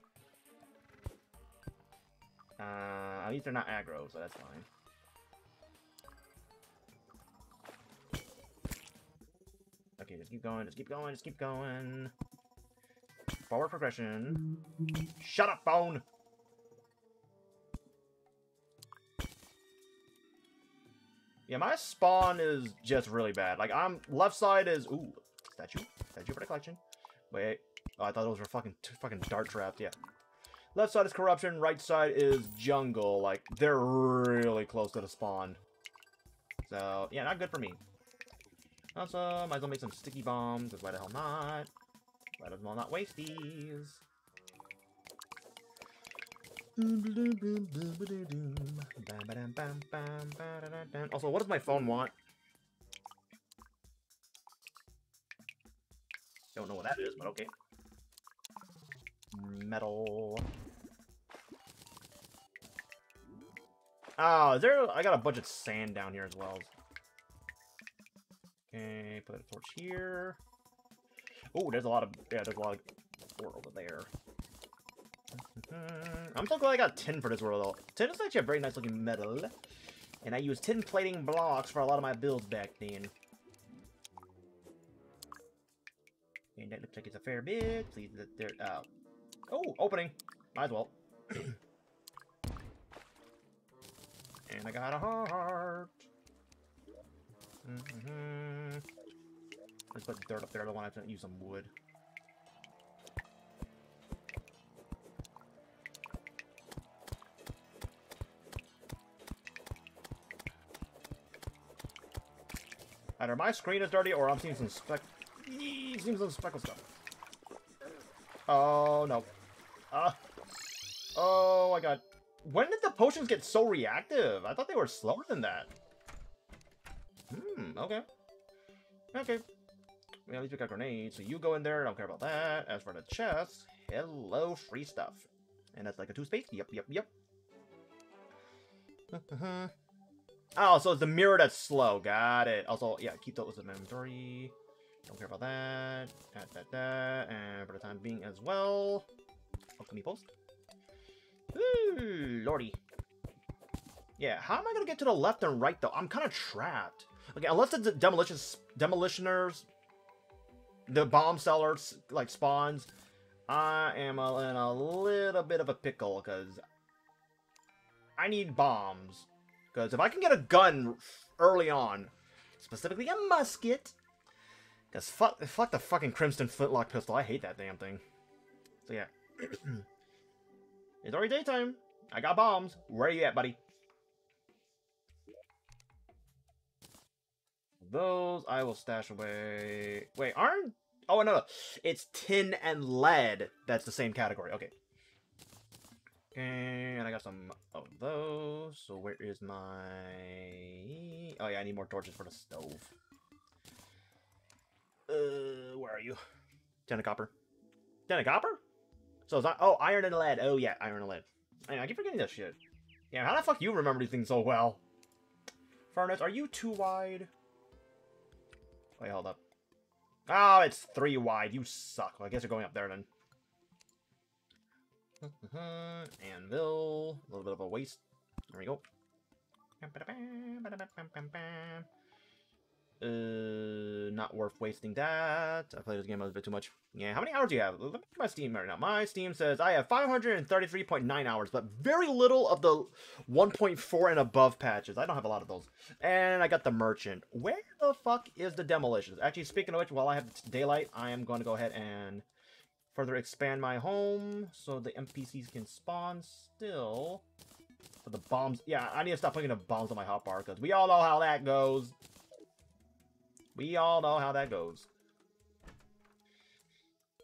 Uh, at least they're not aggro, so that's fine. Okay, just keep going, just keep going, just keep going. Forward progression. Shut up, phone! Yeah, my spawn is just really bad. Like, I'm... Left side is... Ooh, statue. Statue for the collection. Wait. Oh, I thought those were fucking, fucking dart traps. Yeah. Left side is corruption. Right side is jungle. Like, they're really close to the spawn. So, yeah, not good for me. Also, might as well make some sticky bombs, because why the hell not? Why the hell not waste these? Also, what does my phone want? Don't know what that is, but okay. Metal. Oh, there... I got a bunch of sand down here as well. Okay, put a torch here. Oh, there's a lot of... Yeah, there's a lot of ore over there. I'm so glad I got tin for this world, though. Tin is actually a very nice looking metal. And I used tin plating blocks for a lot of my builds back then. And that looks like it's a fair bit. Please, let there. Uh, oh, opening. Might as well. and I got a heart. Mm -hmm. Let's put dirt up there. I don't want to use some wood. Either my screen is dirty or I'm seeing some speck... Seeing some speckle stuff. Oh, no. Uh, oh, I got... When did the potions get so reactive? I thought they were slower than that. Hmm, okay. Okay. Well, at least we got grenades, so you go in there, I don't care about that. As for the chest, hello, free stuff. And that's like a two space? Yep, yep, yep. oh, so it's the mirror that's slow. Got it. Also, yeah, keep those in inventory. Don't care about that. Add that, that. And for the time being as well. Welcome me post. Ooh, lordy. Yeah, how am I gonna get to the left and right, though? I'm kind of trapped. Okay, unless the demolition demolitioners, the bomb sellers like spawns, I am in a little bit of a pickle because I need bombs. Because if I can get a gun early on, specifically a musket, because fuck, fuck the fucking Crimson Flintlock pistol. I hate that damn thing. So yeah. it's already daytime. I got bombs. Where are you at, buddy? those I will stash away. Wait, aren't... Oh, no, no. It's tin and lead. That's the same category. Okay. And I got some of those. So where is my... Oh, yeah, I need more torches for the stove. Uh, where are you? Tin of copper. Tin of copper? So is that... Oh, iron and lead. Oh, yeah, iron and lead. I keep forgetting that shit. Yeah, how the fuck you remember these things so well? Furnace, are you too wide? Wait, hold up. Oh, it's three wide. You suck. Well, I guess you're going up there then. Anvil. A little bit of a waste. There we go. Uh, not worth wasting that. I played this game a bit too much. Yeah, how many hours do you have? Let me look my Steam right now. My Steam says I have 533.9 hours, but very little of the 1.4 and above patches. I don't have a lot of those. And I got the Merchant. Where the fuck is the Demolitions? Actually, speaking of which, while I have daylight, I am going to go ahead and further expand my home so the NPCs can spawn still. For the bombs. Yeah, I need to stop putting the bombs on my hotbar because we all know how that goes. We all know how that goes.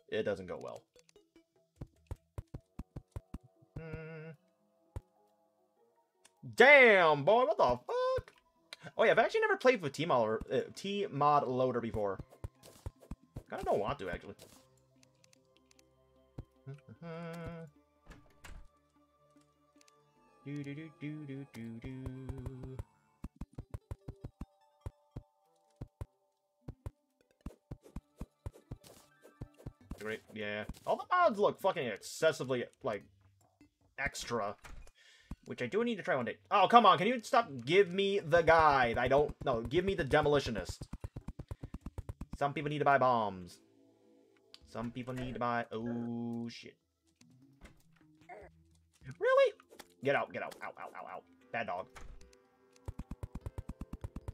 It doesn't go well. Hmm. Damn, boy, what the fuck? Oh yeah, I've actually never played with T-Mod uh, tModLoader before. Kinda don't want to, actually. do do do do do do do. Great, yeah. All the mods look fucking excessively, like, extra. Which I do need to try one day. Oh, come on, can you stop? Give me the guide. I don't, no, give me the demolitionist. Some people need to buy bombs. Some people need to buy... Oh, shit. Really? Get out, get out. Ow, out, ow, out. Bad dog.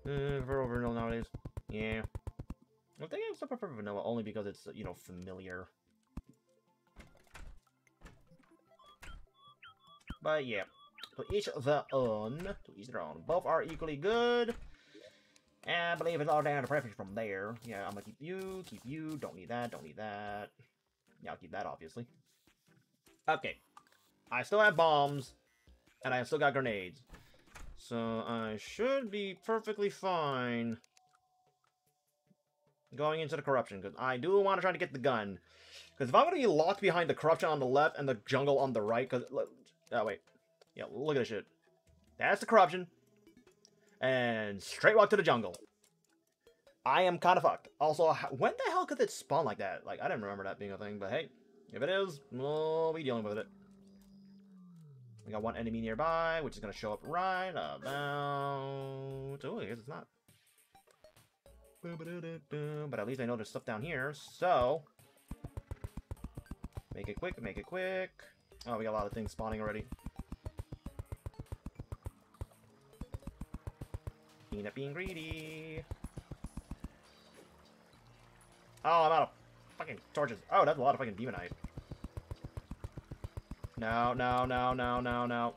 Uh, for over nowadays. Yeah. I think I still prefer vanilla only because it's, you know, familiar. But yeah. To each their own. To each their own. Both are equally good. And I believe it's all down to preference from there. Yeah, I'm gonna keep you, keep you. Don't need that, don't need that. Yeah, I'll keep that, obviously. Okay. I still have bombs. And I still got grenades. So I should be perfectly fine going into the corruption, because I do want to try to get the gun. Because if I'm going to be locked behind the corruption on the left and the jungle on the right, because... Oh, wait. Yeah, look at this shit. That's the corruption. And straight walk to the jungle. I am kind of fucked. Also, when the hell could it spawn like that? Like, I didn't remember that being a thing, but hey. If it is, we'll be dealing with it. We got one enemy nearby, which is going to show up right about... Oh, I guess it's not. But at least I know there's stuff down here, so... Make it quick, make it quick. Oh, we got a lot of things spawning already. Peanut being greedy. Oh, I'm out of fucking torches. Oh, that's a lot of fucking demonite. No, no, no, no, no, no.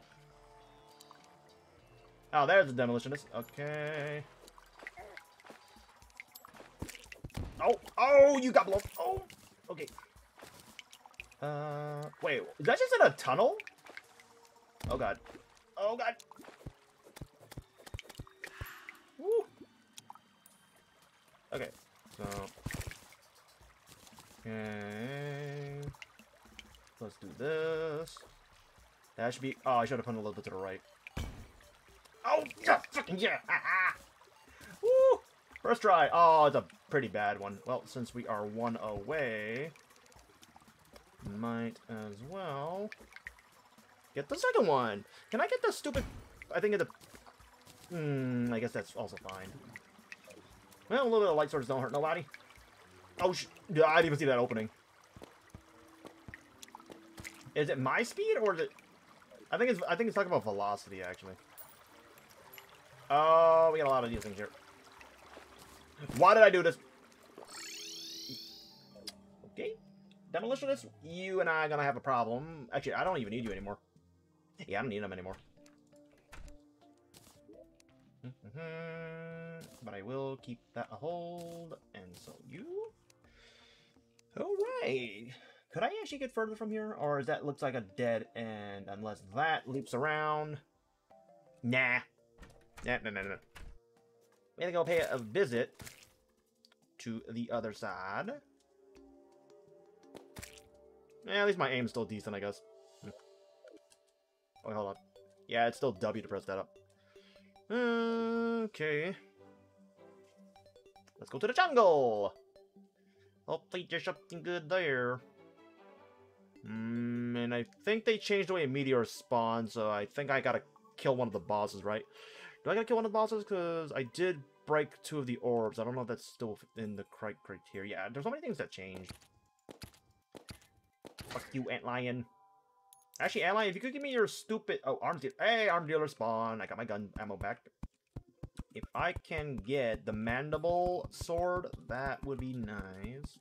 Oh, there's the demolitionist. Okay. Oh, oh, you got blown. Oh, okay. Uh, wait, is that just in a tunnel? Oh god. Oh god. Woo. Okay, so. Okay. Let's do this. That should be. Oh, I should have put a little bit to the right. Oh, yeah, fucking yeah! Woo! First try. Oh, it's a pretty bad one. Well, since we are one away, might as well get the second one. Can I get the stupid... I think it's a... Hmm, I guess that's also fine. Well, a little bit of light swords don't hurt nobody. Oh, sh I didn't even see that opening. Is it my speed, or is it... I think it's I think it's talking about velocity, actually. Oh, we got a lot of these things here. Why did I do this? Okay. Demolitionist, you and I are gonna have a problem. Actually, I don't even need you anymore. Yeah, I don't need them anymore. Mm-hmm. but I will keep that a hold, and so you. Alright. Could I actually get further from here? Or is that looks like a dead end unless that leaps around? Nah. Nah, nah, nah, nah. I'm gonna go pay a visit to the other side. Yeah, at least my aim's still decent, I guess. Oh, hold on. Yeah, it's still W to press that up. Okay. Let's go to the jungle! Hopefully there's something good there. Mm, and I think they changed the way meteors spawn, so I think I gotta kill one of the bosses, right? Do I gotta kill one of the bosses? Because I did break two of the orbs. I don't know if that's still in the criteria. Yeah, there's so many things that changed. Fuck you, Antlion. Actually, Antlion, if you could give me your stupid... Oh, arms dealer. Hey, arm dealer spawn. I got my gun ammo back. If I can get the mandible sword, that would be nice.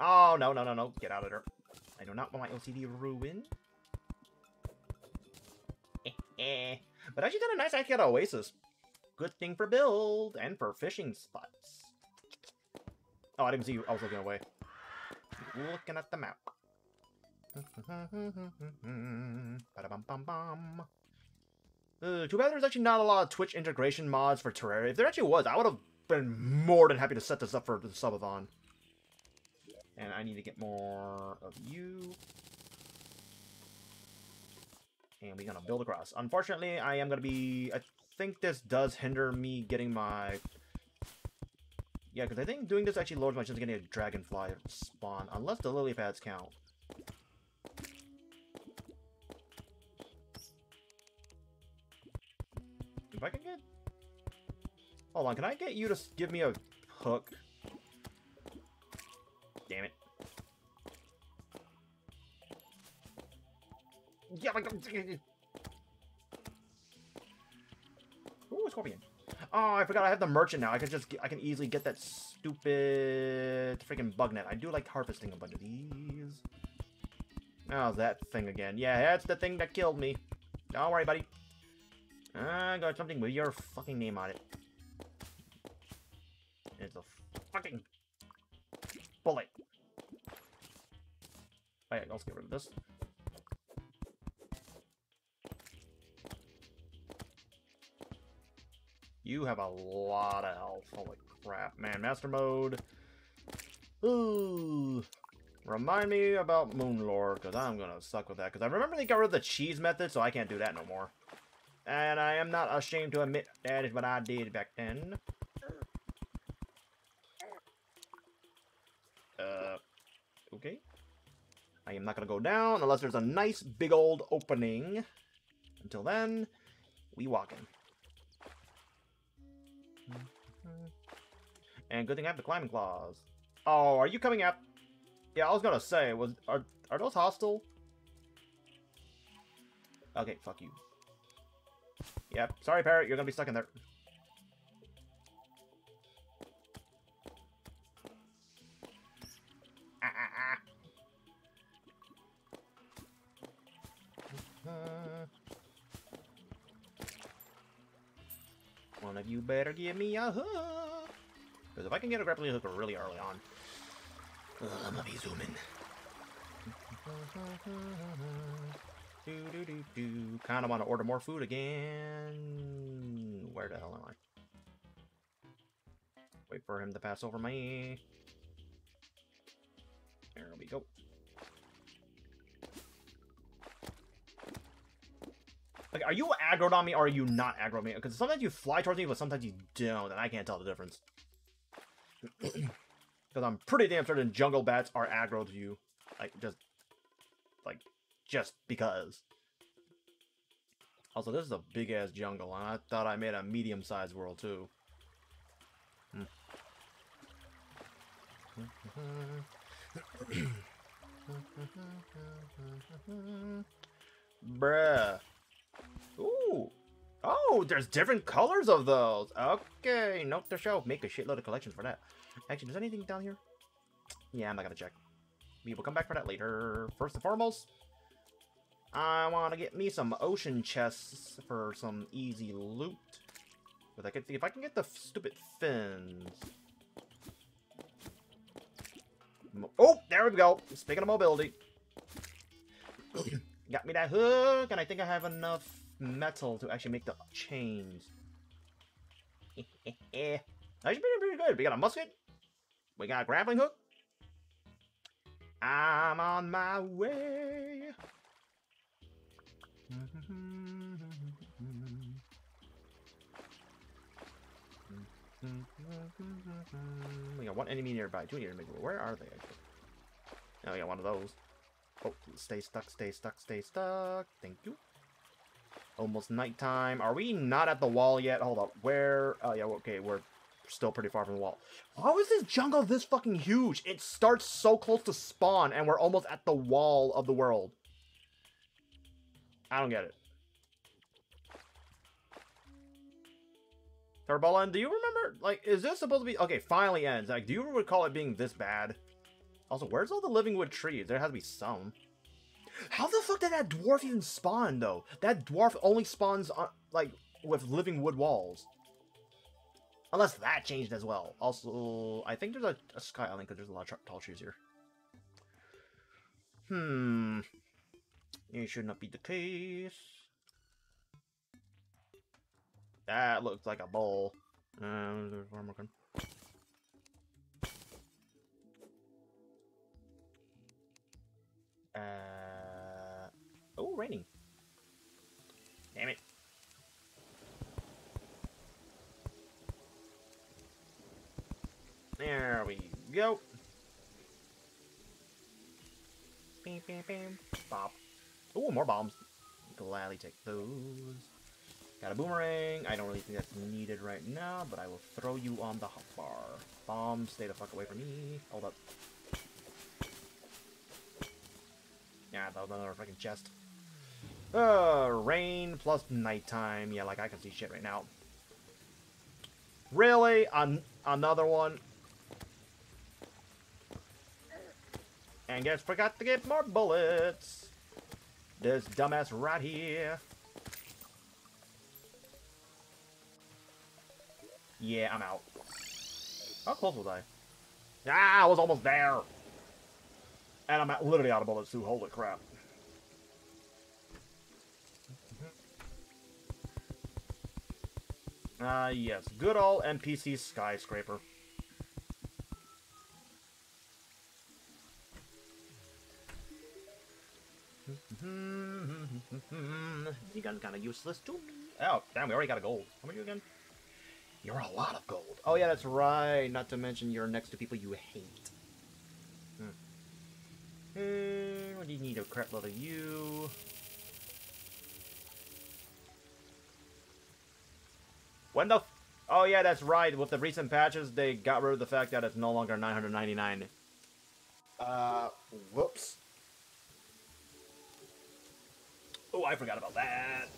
Oh, no, no, no, no. Get out of there. I do not want my LCD ruined. Eh, eh. But actually did a nice got an oasis. Good thing for build and for fishing spots. Oh, I didn't see you. I was looking away. Looking at the map. Uh, too bad there's actually not a lot of Twitch integration mods for Terraria. If there actually was, I would have been more than happy to set this up for the subathon. And I need to get more of you. And we're gonna build across. Unfortunately, I am gonna be... I think this does hinder me getting my... Yeah, because I think doing this actually lowers my chance of getting a dragonfly spawn. Unless the lily pads count. If I can get... Hold on, can I get you to give me a hook. Damn it. Yeah, my God. Scorpion. Oh, I forgot I have the merchant now. I can just, I can easily get that stupid freaking bug net. I do like harvesting a bunch of these. Oh, that thing again. Yeah, that's the thing that killed me. Don't worry, buddy. I got something with your fucking name on it. It's a fucking bullet. Alright, yeah, let's get rid of this. You have a lot of health. Holy crap. Man, Master Mode. Ooh. Remind me about Moonlord, because I'm going to suck with that. Because I remember they got rid of the cheese method, so I can't do that no more. And I am not ashamed to admit that is what I did back then. Uh, okay. I am not going to go down unless there's a nice big old opening. Until then, we walking. And good thing I have the climbing claws. Oh, are you coming up? Yeah, I was gonna say, was are are those hostile? Okay, fuck you. Yep, sorry parrot, you're gonna be stuck in there. Ah, ah, ah. One of you better give me a hook. Because if I can get a grappling hook really early on, uh, I'm gonna be zooming. do do do do. Kind of want to order more food again. Where the hell am I? Wait for him to pass over me. There we go. Like, are you aggroed on me or are you not aggroed me? Because sometimes you fly towards me, but sometimes you don't, and I can't tell the difference. Because I'm pretty damn certain jungle bats are aggro to you. Like, just... Like, just because. Also, this is a big-ass jungle, and I thought I made a medium-sized world, too. Hmm. Bruh. Ooh. Oh, there's different colors of those. Okay, note to show. Make a shitload of collections for that. Actually, is anything down here? Yeah, I'm not gonna check. We will come back for that later. First and foremost, I want to get me some ocean chests for some easy loot. If I, if I can get the stupid fins. Oh, there we go. Speaking of mobility. Got me that hook, and I think I have enough metal to actually make the chains. That should be pretty good. We got a musket. We got a grappling hook. I'm on my way. we got one enemy nearby. Two nearby. Where are they? Oh, we got one of those. Oh, stay stuck, stay stuck, stay stuck. Thank you. Almost nighttime. Are we not at the wall yet? Hold up. Where? Oh, yeah, okay, we're still pretty far from the wall. How is this jungle this fucking huge? It starts so close to spawn, and we're almost at the wall of the world. I don't get it. Turbolan, do you remember, like, is this supposed to be, okay, finally ends. Like, do you recall it being this bad? Also, where's all the living wood trees? There has to be some. How the fuck did that dwarf even spawn, though? That dwarf only spawns, on, like, with living wood walls. Unless that changed as well. Also, I think there's a, a sky island because there's a lot of tall trees here. Hmm. It should not be the case. That looks like a bowl. Uh, there's one more gun. Uh, oh, raining. Damn it. There we go. Bam, bam, bam. Bop. Oh, more bombs. Gladly take those. Got a boomerang. I don't really think that's needed right now, but I will throw you on the hotbar. Bomb, stay the fuck away from me. Hold up. Yeah, that was another fucking chest. Uh, rain plus nighttime. Yeah, like I can see shit right now. Really? An another one? And guess forgot to get more bullets. This dumbass right here. Yeah, I'm out. How close was I? Ah, I was almost there. And I'm literally out of bullets too. Holy crap. Ah, uh, yes. Good old NPC skyscraper. you gun kind of useless to me. Oh, damn, we already got a gold. How many again? You're a lot of gold. Oh, yeah, that's right. Not to mention you're next to people you hate. Hmm. Hmm, what do you need? A crap load of you. When the... oh, yeah, that's right. With the recent patches, they got rid of the fact that it's no longer 999. Uh, whoops. Oh, I forgot about that.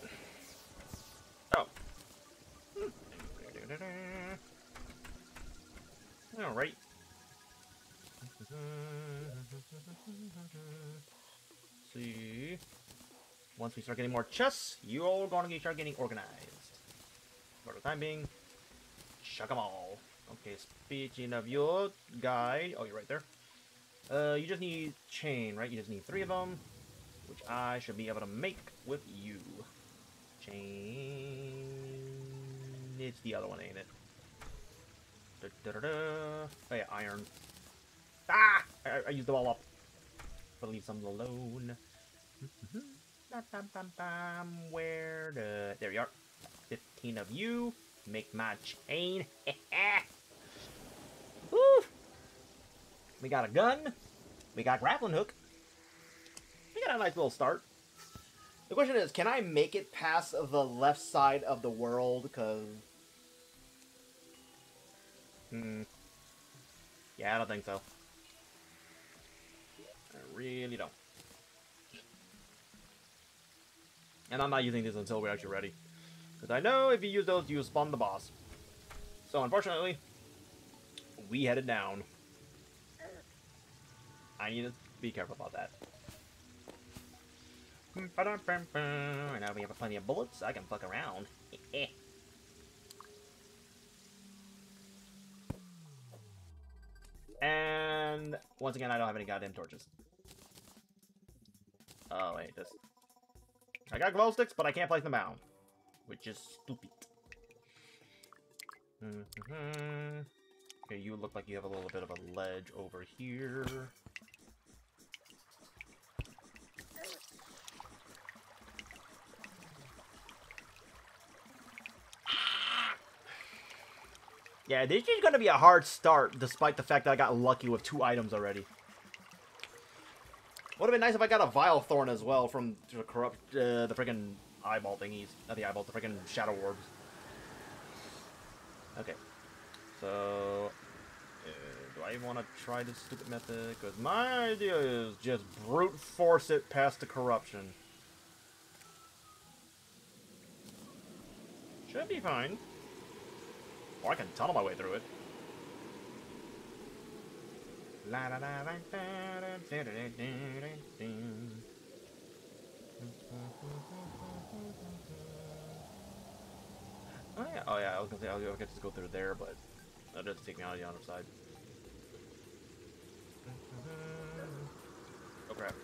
Oh. Alright. See. Once we start getting more chests, you all gonna start getting organized. For the time being, chuck them all. Okay, speaking of your guy, oh, you're right there. Uh, you just need chain, right? You just need three of them, which I should be able to make with you. Chain. It's the other one, ain't it? Da, da, da. Oh yeah, iron. Ah! I, I used them all up. But leave some alone. Where the... There you are. 15 of you. Make my chain. Woo! We got a gun. We got grappling hook. We got a nice little start. The question is, can I make it past the left side of the world? Because... Hmm. Yeah, I don't think so. Really don't. And I'm not using these until we're actually ready. Because I know if you use those, you spawn the boss. So unfortunately, we headed down. I need to be careful about that. And now we have a plenty of bullets, I can fuck around. and once again, I don't have any goddamn torches. Oh wait, this. I got glow sticks, but I can't place them down, which is stupid. Mm -hmm. Okay, you look like you have a little bit of a ledge over here. Yeah, this is going to be a hard start, despite the fact that I got lucky with two items already. Would have been nice if I got a Vile Thorn as well from the corrupt, uh, the freaking eyeball thingies. Not the eyeball, the freaking shadow orbs. Okay. So, uh, do I even want to try this stupid method? Because my idea is just brute force it past the corruption. Should be fine. Or I can tunnel my way through it. Oh yeah, oh yeah, I was gonna say I was gonna just go through there, but that doesn't take me out of the other side. Oh crap.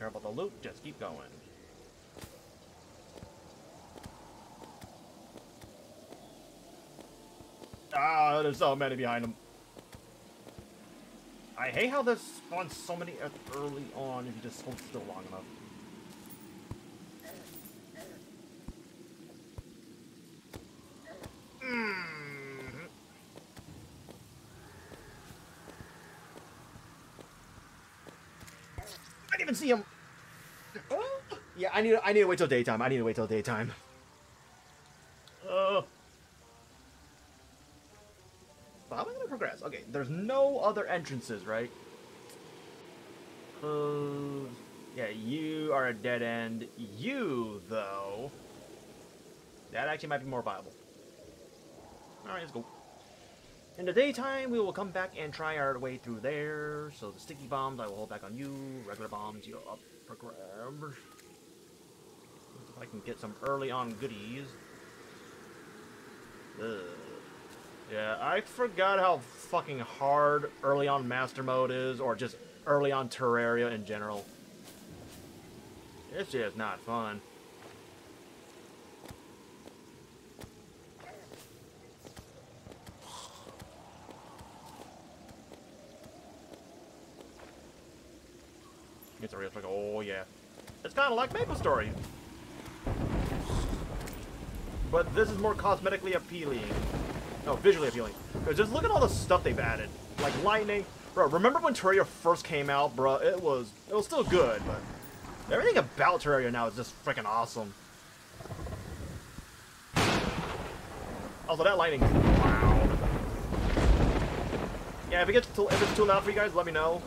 Care about the loot, just keep going. Ah, there's so many behind them. I hate how this spawns so many early on if you just hold still long enough. even see him. yeah, I need I need to wait till daytime. I need to wait till daytime. Uh. But how am I gonna progress? Okay, there's no other entrances, right? Uh, yeah, you are a dead end. You, though, that actually might be more viable. Alright, let's go. In the daytime, we will come back and try our way through there. So the sticky bombs, I will hold back on you. Regular bombs, you're up for grabs. I can get some early on goodies. Ugh. Yeah, I forgot how fucking hard early on Master Mode is, or just early on Terraria in general. It's just not fun. It's a real like, oh yeah. It's kind of like Maple Story. But this is more cosmetically appealing. No, visually appealing. Just look at all the stuff they've added. Like lightning. Bro, remember when Terraria first came out, bro? It was it was still good, but everything about Terraria now is just freaking awesome. Also, that lightning wow. Yeah, if it gets too, if it's too loud for you guys, let me know.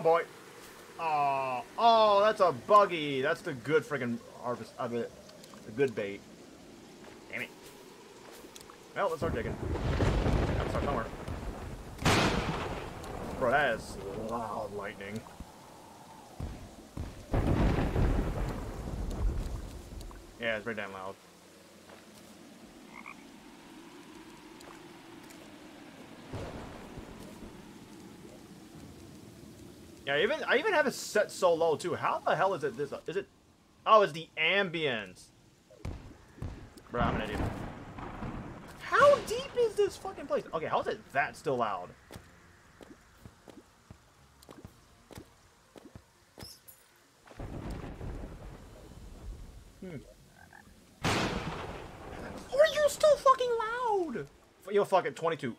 Oh boy. Oh, oh, that's a buggy. That's the good freaking harvest of it. The good bait. Damn it. Well, let's start digging. Gotta start somewhere. Bro, that is loud lightning. Yeah, it's very damn loud. Yeah, I even I even have it set so low too. How the hell is it this? Is it? Oh, it's the ambience. Bro, I'm an idiot. How deep is this fucking place? Okay, how is it that still loud? Hmm. Are you still fucking loud? Yo, fuck it, 22.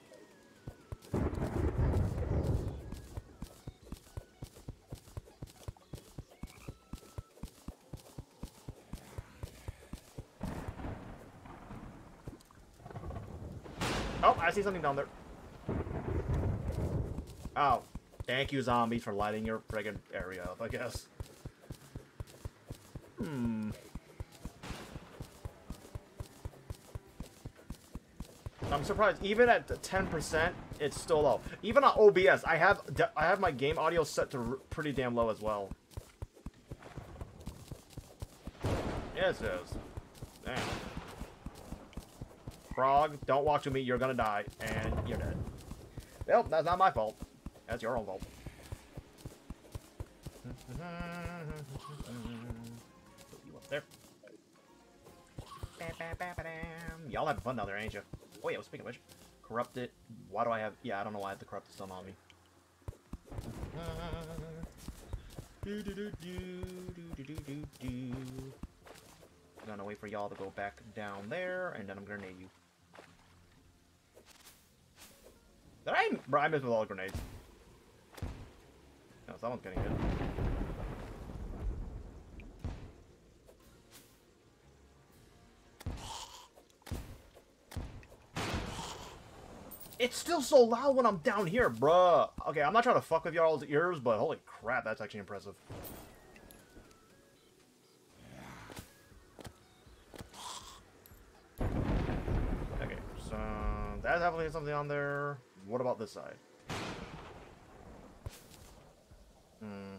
I see something down there. Oh. Thank you, zombies, for lighting your friggin' area up, I guess. Hmm. I'm surprised. Even at 10%, it's still low. Even on OBS, I have I have my game audio set to pretty damn low as well. Yes, it is. Frog, don't walk to me, you're gonna die, and you're dead. Well, that's not my fault. That's your own fault. Put you up there. Y'all having fun down there, ain't you? Oh yeah, well, speaking of which, corrupt it. Why do I have? Yeah, I don't know why I have the corrupt stun on me. Do do do do do do do do. I'm gonna wait for y'all to go back down there, and then I'm gonna nade you. Did I? Bro, I missed with all the grenades. No, someone's getting hit. It's still so loud when I'm down here, bruh. Okay, I'm not trying to fuck with y'all's ears, but holy crap, that's actually impressive. Okay, so that definitely something on there. What about this side? Hmm.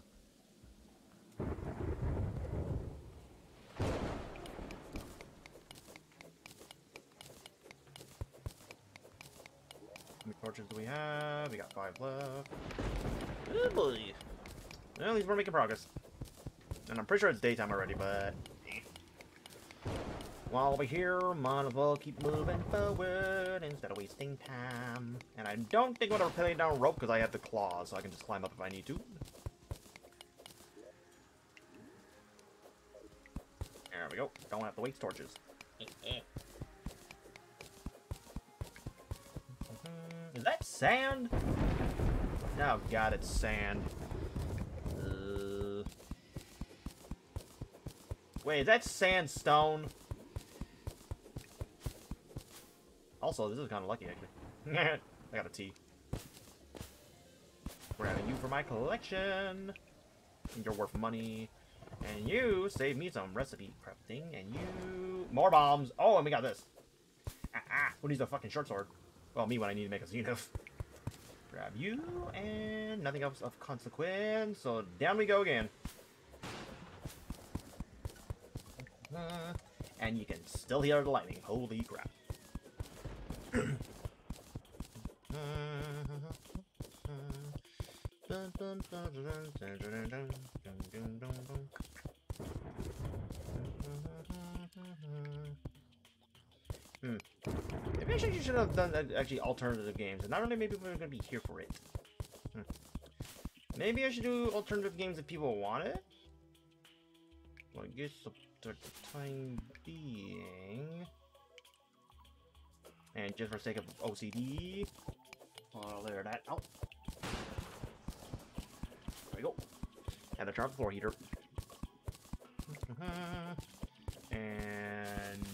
How many torches do we have? We got five left. Good boy. Well, at least we're making progress. And I'm pretty sure it's daytime already, but... While we're here, might as well keep moving forward instead of wasting time. And I don't think I'm gonna play down rope because I have the claws, so I can just climb up if I need to. There we go. Don't have to waste torches. Is that sand? Oh god, it's sand. Uh... Wait, is that sandstone? Also, this is kind of lucky, actually. I got a T. Grabbing you for my collection. You're worth money. And you save me some recipe crafting. And you... More bombs. Oh, and we got this. Ah, ah. Who needs a fucking short sword? Well, me when I need to make a zenith. Grab you, and nothing else of consequence. So down we go again. Uh, and you can still hear the lightning. Holy crap. Hmm. Maybe I should, have done uh, actually alternative games. And not only maybe we're going to be here for it. Hmm. Maybe I should do alternative games if people want it. Well, I guess for the time being. And just for sake of OCD, I'll layer that out. There we go. And a sharp floor heater. and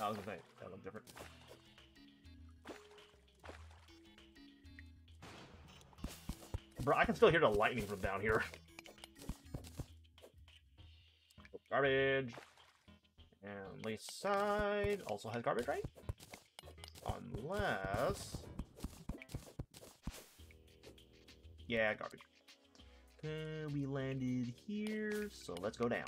I was gonna say that looked different. Bro, I can still hear the lightning from down here. Garbage. And left side also has garbage, right? Unless... Yeah, garbage. Uh, we landed here, so let's go down.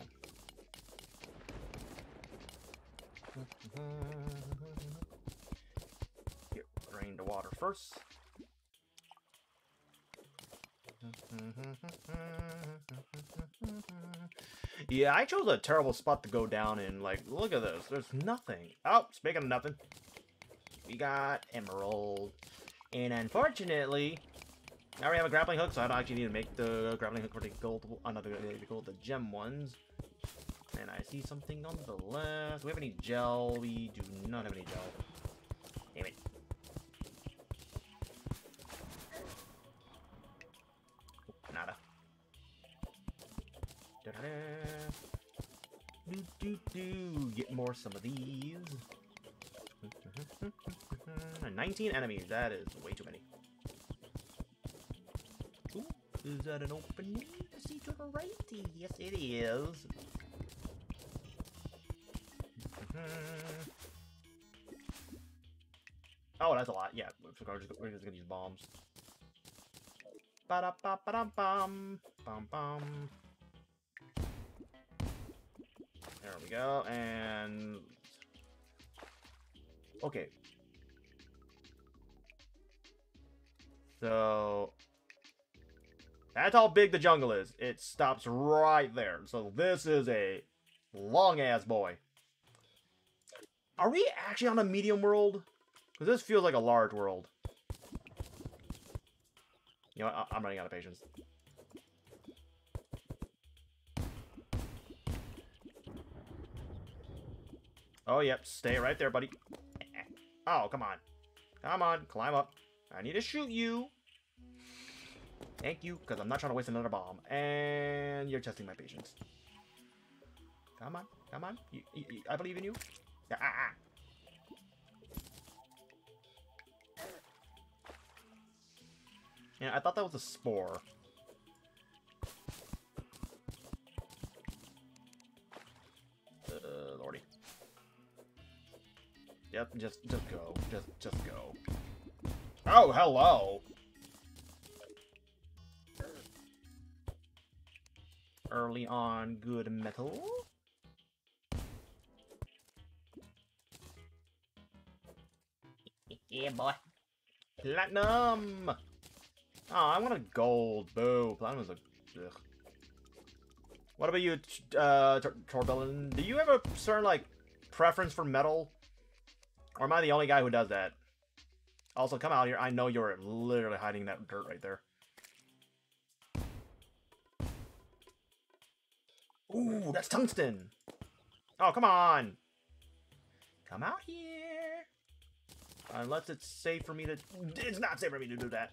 Here, drain the water first. Yeah, I chose a terrible spot to go down in. Like, look at this. There's nothing. Oh, speaking of nothing, we got emerald. And unfortunately, now we have a grappling hook, so I don't actually need to make the grappling hook for the gold, another uh, the gold, the gem ones. And I see something on the left. Do we have any gel? We do not have any gel. Damn it. Nada. Da -da -da. Do do do. Get more some of these. 19 enemies. That is way too many. Ooh, is that an opening? See to the right? Yes, it is. Oh, that's a lot. Yeah, we're just, we're just gonna use bombs. Ba da ba ba dum bum bum bum. There we go, and okay. So that's how big the jungle is. It stops right there. So this is a long ass boy. Are we actually on a medium world? Because this feels like a large world. You know what? I am running out of patience. Oh, yep. Stay right there, buddy. Oh, come on. Come on. Climb up. I need to shoot you. Thank you, because I'm not trying to waste another bomb. And you're testing my patience. Come on. Come on. You, you, I believe in you. Ah, ah. Yeah, I thought that was a spore. Yep, just, just go. Just, just go. Oh, hello! Early on, good metal. yeah, boy. Platinum! Oh, I want a gold. Boo. Platinum is a Ugh. What about you, uh, Torbellin? Do you have a certain, like, preference for metal? Or am I the only guy who does that? Also, come out here. I know you're literally hiding that dirt right there. Ooh, that's tungsten. Oh, come on. Come out here. Unless it's safe for me to... It's not safe for me to do that.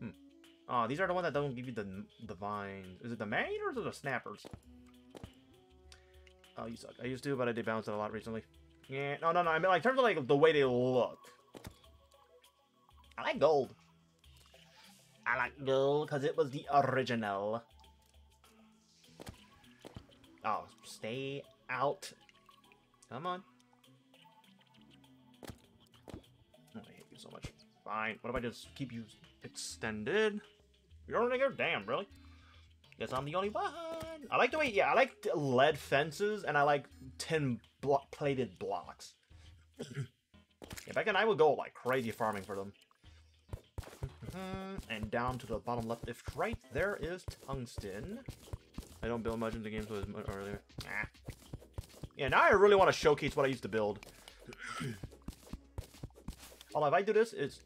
Hmm. Oh, these are the ones that don't give you the, the vines. Is it the main or is it the snappers? Oh, you suck. I used to, but I did bounce it a lot recently. Yeah, no, no, no. I mean, like, in terms of, like, the way they look. I like gold. I like gold because it was the original. Oh, stay out. Come on. Oh, I hate you so much. Fine. What if I just keep you extended? You're only go damn, really? Guess I'm the only one. I like the way, yeah, I like lead fences and I like tin blo plated blocks. yeah, back then I would go like crazy farming for them. and down to the bottom left, if right there is tungsten. I don't build much in the games as much earlier. Ah. Yeah, now I really want to showcase what I used to build. Although if I do this, it's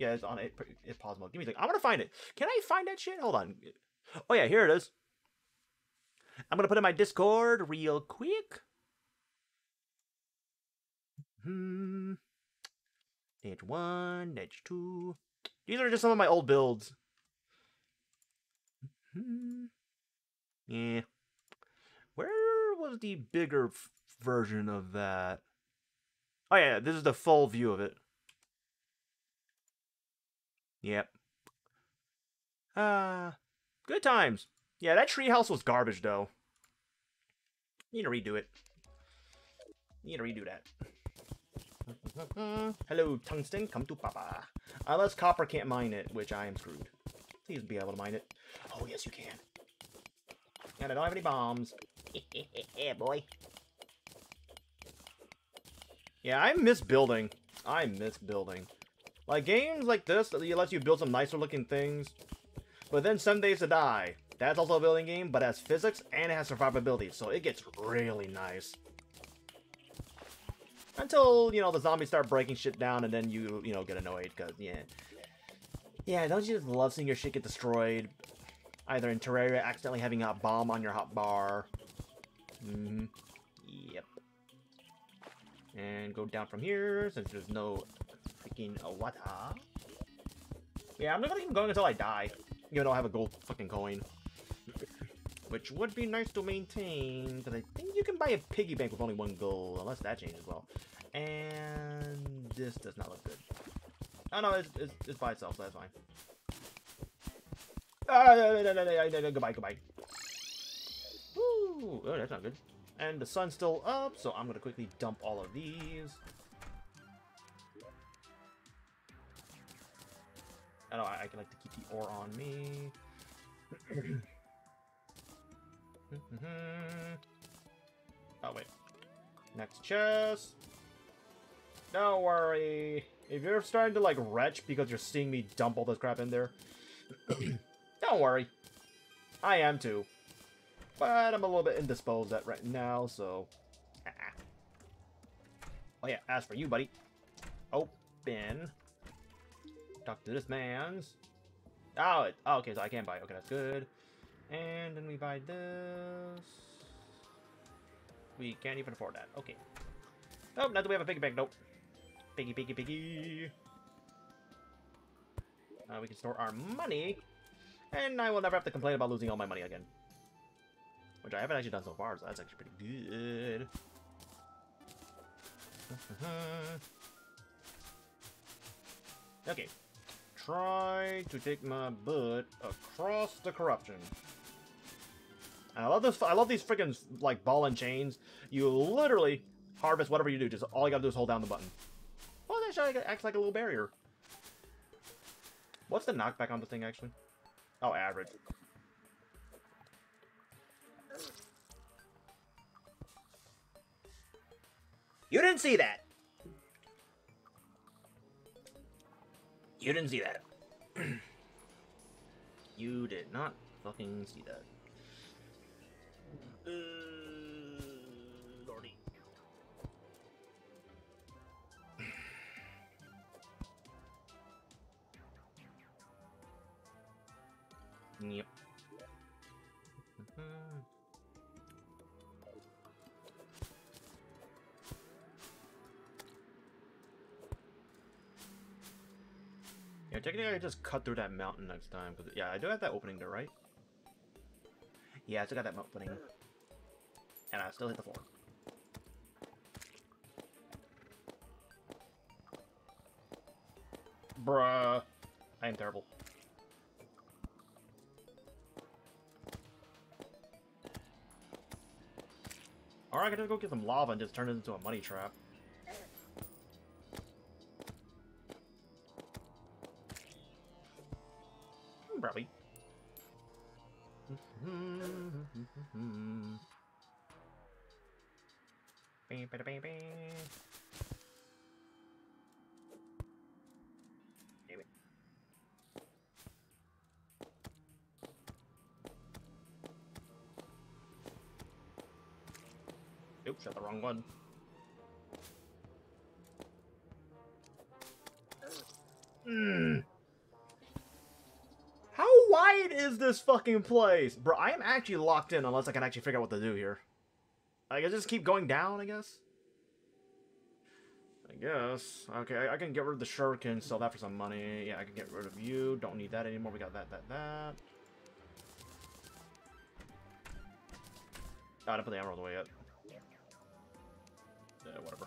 yeah, it's on it. It pause mode. Give me a second. I'm gonna find it. Can I find that shit? Hold on. Oh yeah, here it is. I'm gonna put in my Discord real quick. Hmm. Edge one, edge two. These are just some of my old builds. Hmm. Yeah. Where was the bigger version of that? Oh yeah, this is the full view of it. Yep. Ah, uh, good times. Yeah, that treehouse was garbage though. Need to redo it. Need to redo that. Hello, tungsten, come to papa. Uh, Unless copper can't mine it, which I am screwed. Please be able to mine it. Oh, yes, you can. And I don't have any bombs. yeah, boy. Yeah, I miss building. I miss building. Like, games like this, that lets you build some nicer looking things. But then Seven Days to Die. That's also a building game, but it has physics and it has survivability, so it gets really nice. Until, you know, the zombies start breaking shit down and then you, you know, get annoyed, because, yeah. Yeah, don't you just love seeing your shit get destroyed? Either in Terraria, accidentally having a bomb on your hot bar. Mm hmm Yep. And go down from here, since there's no freaking water. Yeah, I'm not gonna keep going until I die. Even though I have a gold fucking coin. Which would be nice to maintain, because I think you can buy a piggy bank with only one gold, unless that changes well. And this does not look good. Oh no, it's, it's, it's by itself, so that's fine. Ah, goodbye, goodbye. Woo! Oh, that's not good. And the sun's still up, so I'm gonna quickly dump all of these. I know I, I can like to keep the ore on me. oh wait. Next chest. Don't worry. If you're starting to like retch because you're seeing me dump all this crap in there, don't worry. I am too. But I'm a little bit indisposed at right now, so... Ah. oh yeah, as for you, buddy. Open. Talk to this man's. Oh, it, oh, okay, so I can't buy it. Okay, that's good. And then we buy this. We can't even afford that. Okay. Oh, not that we have a piggy bank. Nope. Piggy, piggy, piggy. Uh, we can store our money. And I will never have to complain about losing all my money again. Which I haven't actually done so far, so that's actually pretty good. okay. Try to take my butt across the corruption. And I love this. I love these freaking like ball and chains. You literally harvest whatever you do. Just all you gotta do is hold down the button. Oh, that actually acts like a little barrier. What's the knockback on the thing actually? Oh, average. You didn't see that. You didn't see that. You did not fucking see that. Uh, lordy. yep. Technically I just cut through that mountain next time. Cause yeah, I do have that opening there, right? Yeah, I still got that opening. And I still hit the floor. Bruh. I am terrible. Or I could just go get some lava and just turn it into a money trap. It. Oops, shot the wrong one. This fucking place? Bro, I am actually locked in unless I can actually figure out what to do here. I guess just keep going down, I guess? I guess. Okay, I, I can get rid of the shuriken, sell that for some money. Yeah, I can get rid of you. Don't need that anymore. We got that, that, that. Oh, I didn't put the emerald away yet. Yeah, whatever.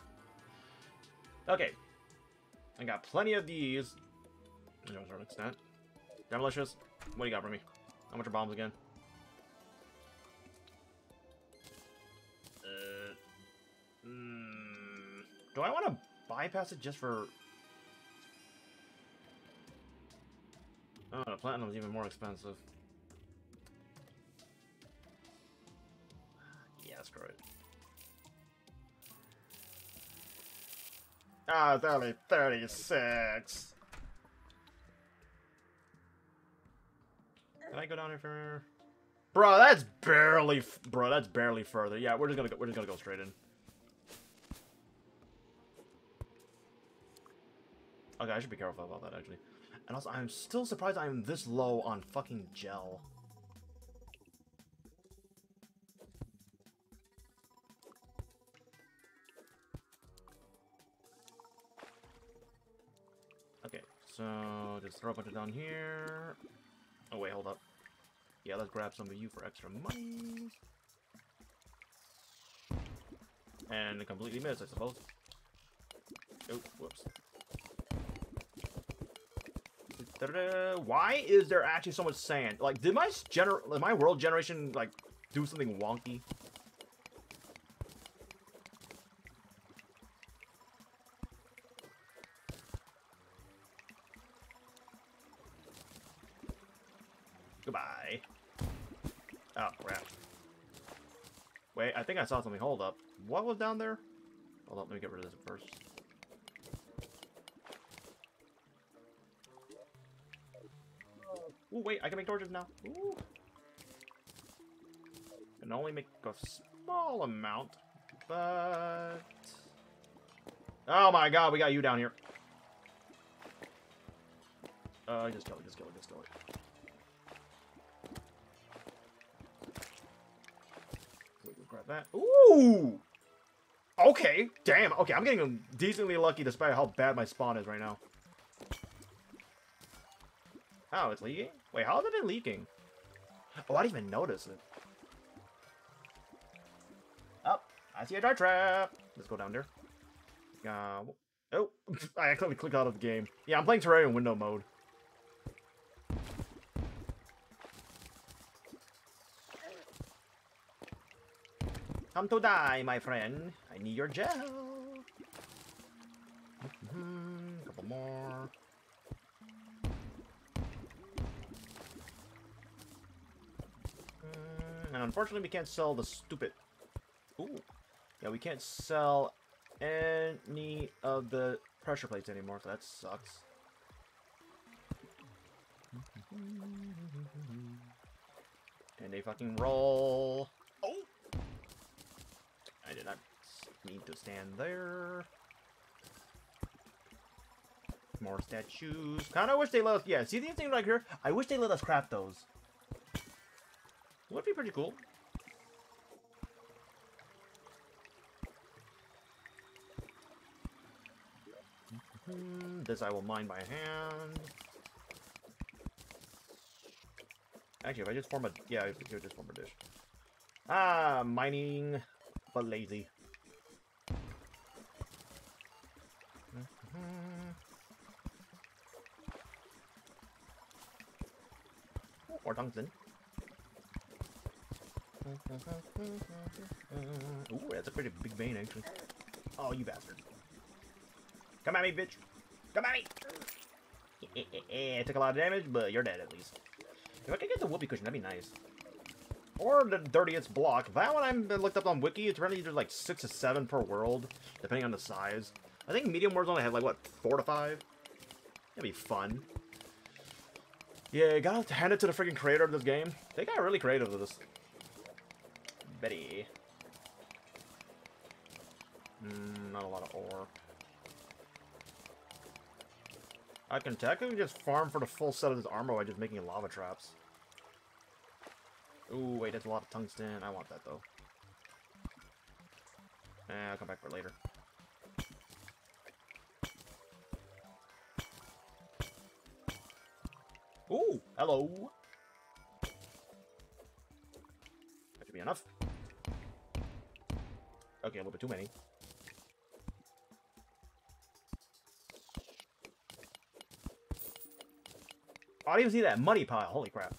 Okay. I got plenty of these. To a certain extent. Demolicious, what do you got for me? How much are bombs again? Uh, mm, do I want to bypass it just for... Oh, the platinum's even more expensive. Yeah, screw it. Ah, it's only 36. Can I go down here for? Bro, that's barely, bro, that's barely further. Yeah, we're just gonna go, we're just gonna go straight in. Okay, I should be careful about that actually. And also, I'm still surprised I'm this low on fucking gel. Okay, so just throw a bunch of down here. Oh wait, hold up. Yeah, let's grab some of you for extra money. And completely missed, I suppose. Oh, whoops. Why is there actually so much sand? Like, did my gener my world generation like do something wonky? Goodbye. Oh, crap. Wait, I think I saw something. Hold up. What was down there? Hold up, let me get rid of this first. Ooh, wait, I can make torches now. Ooh. Can only make a small amount, but... Oh my god, we got you down here. Uh, just kill it, just kill it, just kill it. Grab that. Ooh! Okay, damn. Okay, I'm getting decently lucky despite how bad my spawn is right now. Oh, it's leaking? Wait, how is it been leaking? Oh, I didn't even notice it. Oh, I see a dry trap. Let's go down there. Uh, oh, I accidentally clicked out of the game. Yeah, I'm playing Terraria in window mode. Come to die, my friend. I need your gel. Mm-hmm, couple more. Mm, And unfortunately, we can't sell the stupid. Ooh. Yeah, we can't sell any of the pressure plates anymore, that sucks. And they fucking roll. I did not need to stand there. More statues. Kind of wish they let us... Yeah, see these things right here? I wish they let us craft those. Would be pretty cool. Hmm, this I will mine by hand. Actually, if I just form a... Yeah, if I just form a dish. Ah, mining, but lazy. Mm-hmm. Or tungsten. Mm-hmm. Ooh, that's a pretty big vein, actually. Oh, you bastard. Come at me, bitch. Come at me! it took a lot of damage, but you're dead at least. If I could get the whoopee cushion, that'd be nice. Or the dirtiest block. That one I looked up on Wiki. It's apparently there's like six to seven per world, depending on the size. I think medium worlds only have like what four to five. That'd be fun. Yeah, gotta hand it to the freaking creator of this game. They got really creative with this. Betty. Mm, not a lot of ore. I can technically just farm for the full set of this armor by just making lava traps. Ooh, wait, that's a lot of tungsten. I want that, though. Eh, I'll come back for later. Ooh, hello. That should be enough. Okay, a little bit too many. Oh, I didn't even see that money pile. Holy crap.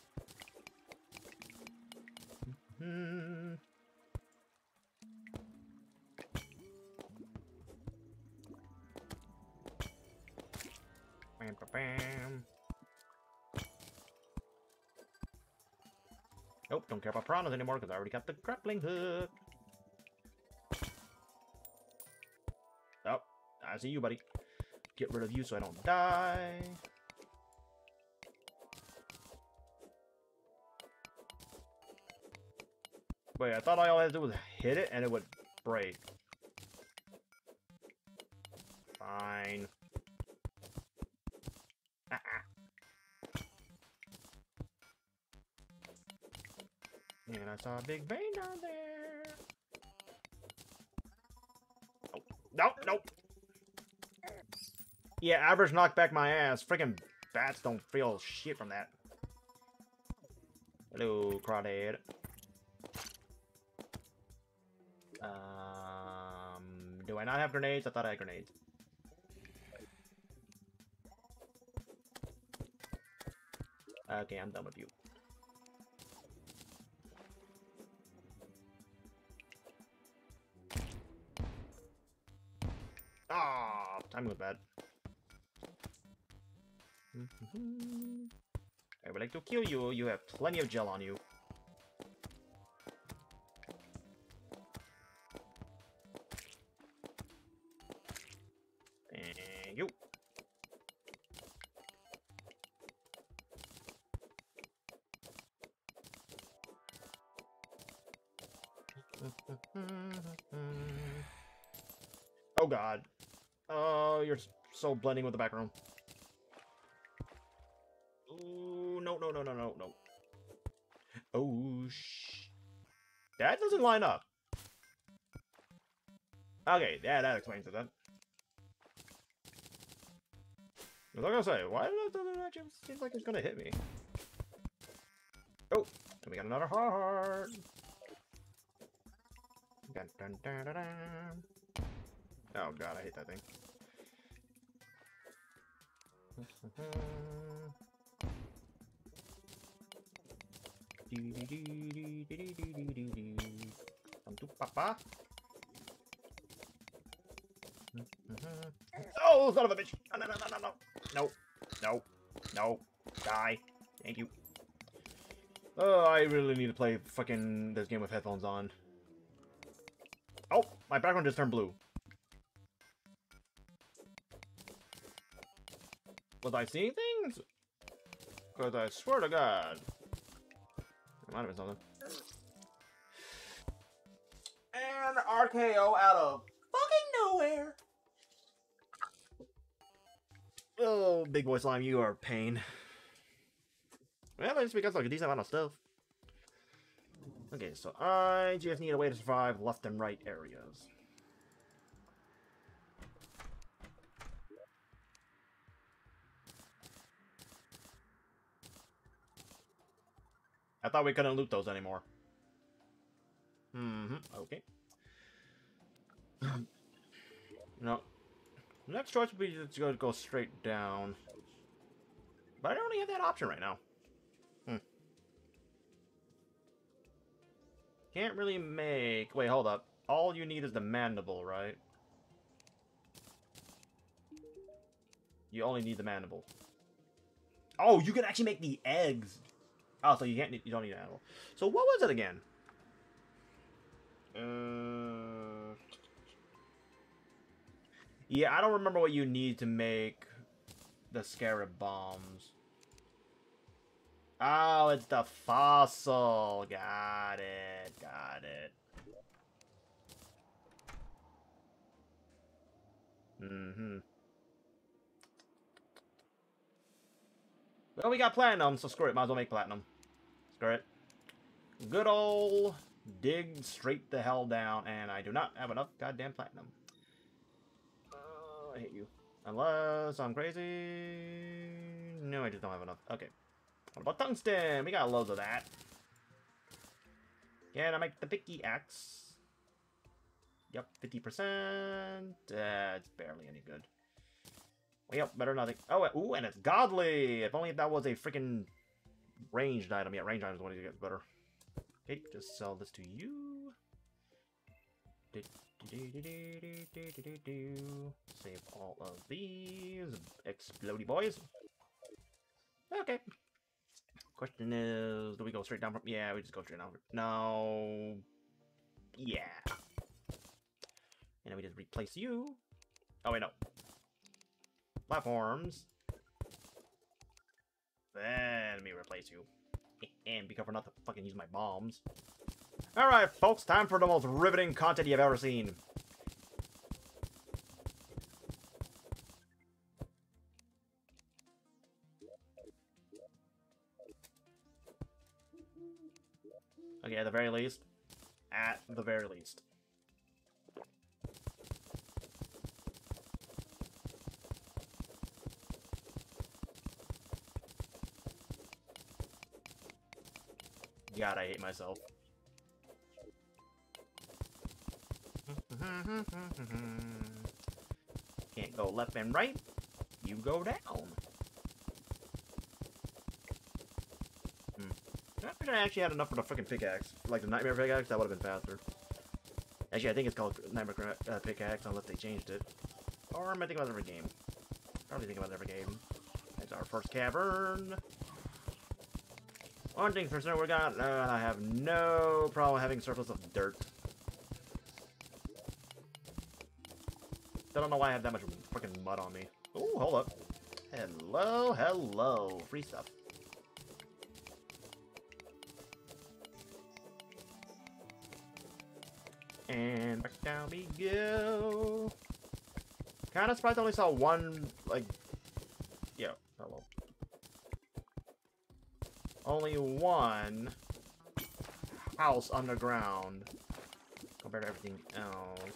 Bam, bam, bam. Nope, don't care about piranhas anymore because I already got the grappling hook. Oh, I see you, buddy. Get rid of you so I don't die. Wait, I thought all I had to do was hit it and it would break. Fine. Ah -ah. And I saw a big vein down there. Oh, nope, nope. Yeah, average knockback my ass. Freaking bats don't feel shit from that. Hello, crawdad. Um, do I not have grenades? I thought I had grenades. Okay, I'm done with you. Ah, time goes bad. I would like to kill you. You have plenty of gel on you. So blending with the background. Ooh, no, no, no, no, no, no. Oh, sh... That doesn't line up. Okay, yeah, that explains it then. I was gonna say, why does that actually seems like it's gonna hit me? Oh, and we got another heart. Dun, dun, dun. Oh god, I hate that thing. Come to Papa. Oh, son of a bitch! No, no, no, no, no, no, no, no, die. Thank you. Oh, I really need to play fucking this game with headphones on. Oh, my background just turned blue. Was I seeing things? Because I swear to God. Might have been something. And RKO out of fucking nowhere. Oh, big boy slime, you are pain. Well, at least we got like a decent amount of stuff. Okay, so I just need a way to survive left and right areas. I thought we couldn't loot those anymore. Mm-hmm, okay. no. Next choice would be to go, go straight down. But I don't really have that option right now. Hmm. Can't really make... Wait, hold up. All you need is the mandible, right? You only need the mandible. Oh, you can actually make the eggs. Oh, so you can't. You don't need an animal. So what was it again? Uh, yeah, I don't remember what you need to make the scarab bombs. Oh, it's the fossil. Got it. Got it. Mm-hmm. Well, we got platinum, so screw it. Might as well make platinum. Screw it. Good old dig straight the hell down, and I do not have enough goddamn platinum. Uh, I hate you. Unless I'm crazy... No, I just don't have enough. Okay. What about tungsten? We got loads of that. Can I make the picky axe? Yep, 50%. Uh, it's barely any good. Well, yep, better nothing. Oh, ooh, and it's godly! If only that was a freaking ranged item. Yeah, ranged items when it gets better. Okay, just sell this to you. Save all of these. Explody boys. Okay. Question is, do we go straight down from... Yeah, we just go straight down. No. Yeah. And then we just replace you. Oh, wait, no. Platforms. Then let me replace you. And be careful not to fucking use my bombs. Alright, folks, time for the most riveting content you've ever seen. Okay, at the very least. At the very least. God, I hate myself. Can't go left and right. You go down. Hmm. I I actually had enough for the freaking pickaxe. Like the nightmare pickaxe, that would have been faster. Actually, I think it's called nightmare uh, pickaxe unless they changed it. Or am I thinking about every game? Probably think about every game. It's our first cavern. One thing for sure, we got. Uh, I have no problem having surplus of dirt. I don't know why I have that much freaking mud on me. Oh, hold up. Hello, hello. Free stuff. And back down we go. Kind of surprised I only saw one, like, yeah, hello only one house underground compared to everything else.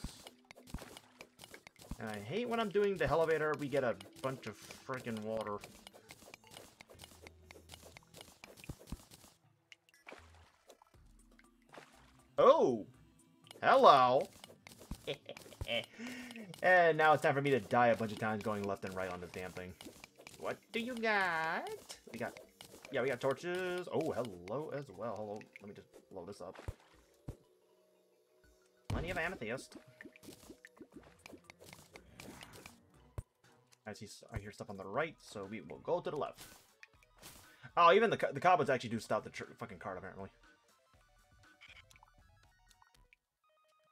And I hate when I'm doing the elevator, we get a bunch of freaking water. Oh! Hello! and now it's time for me to die a bunch of times going left and right on this damn thing. What do you got? We got yeah, we got torches. Oh, hello as well. Hello. Let me just blow this up. Plenty of amethyst. I see. I hear stuff on the right, so we will go to the left. Oh, even the the cobwebs actually do stop the fucking cart apparently.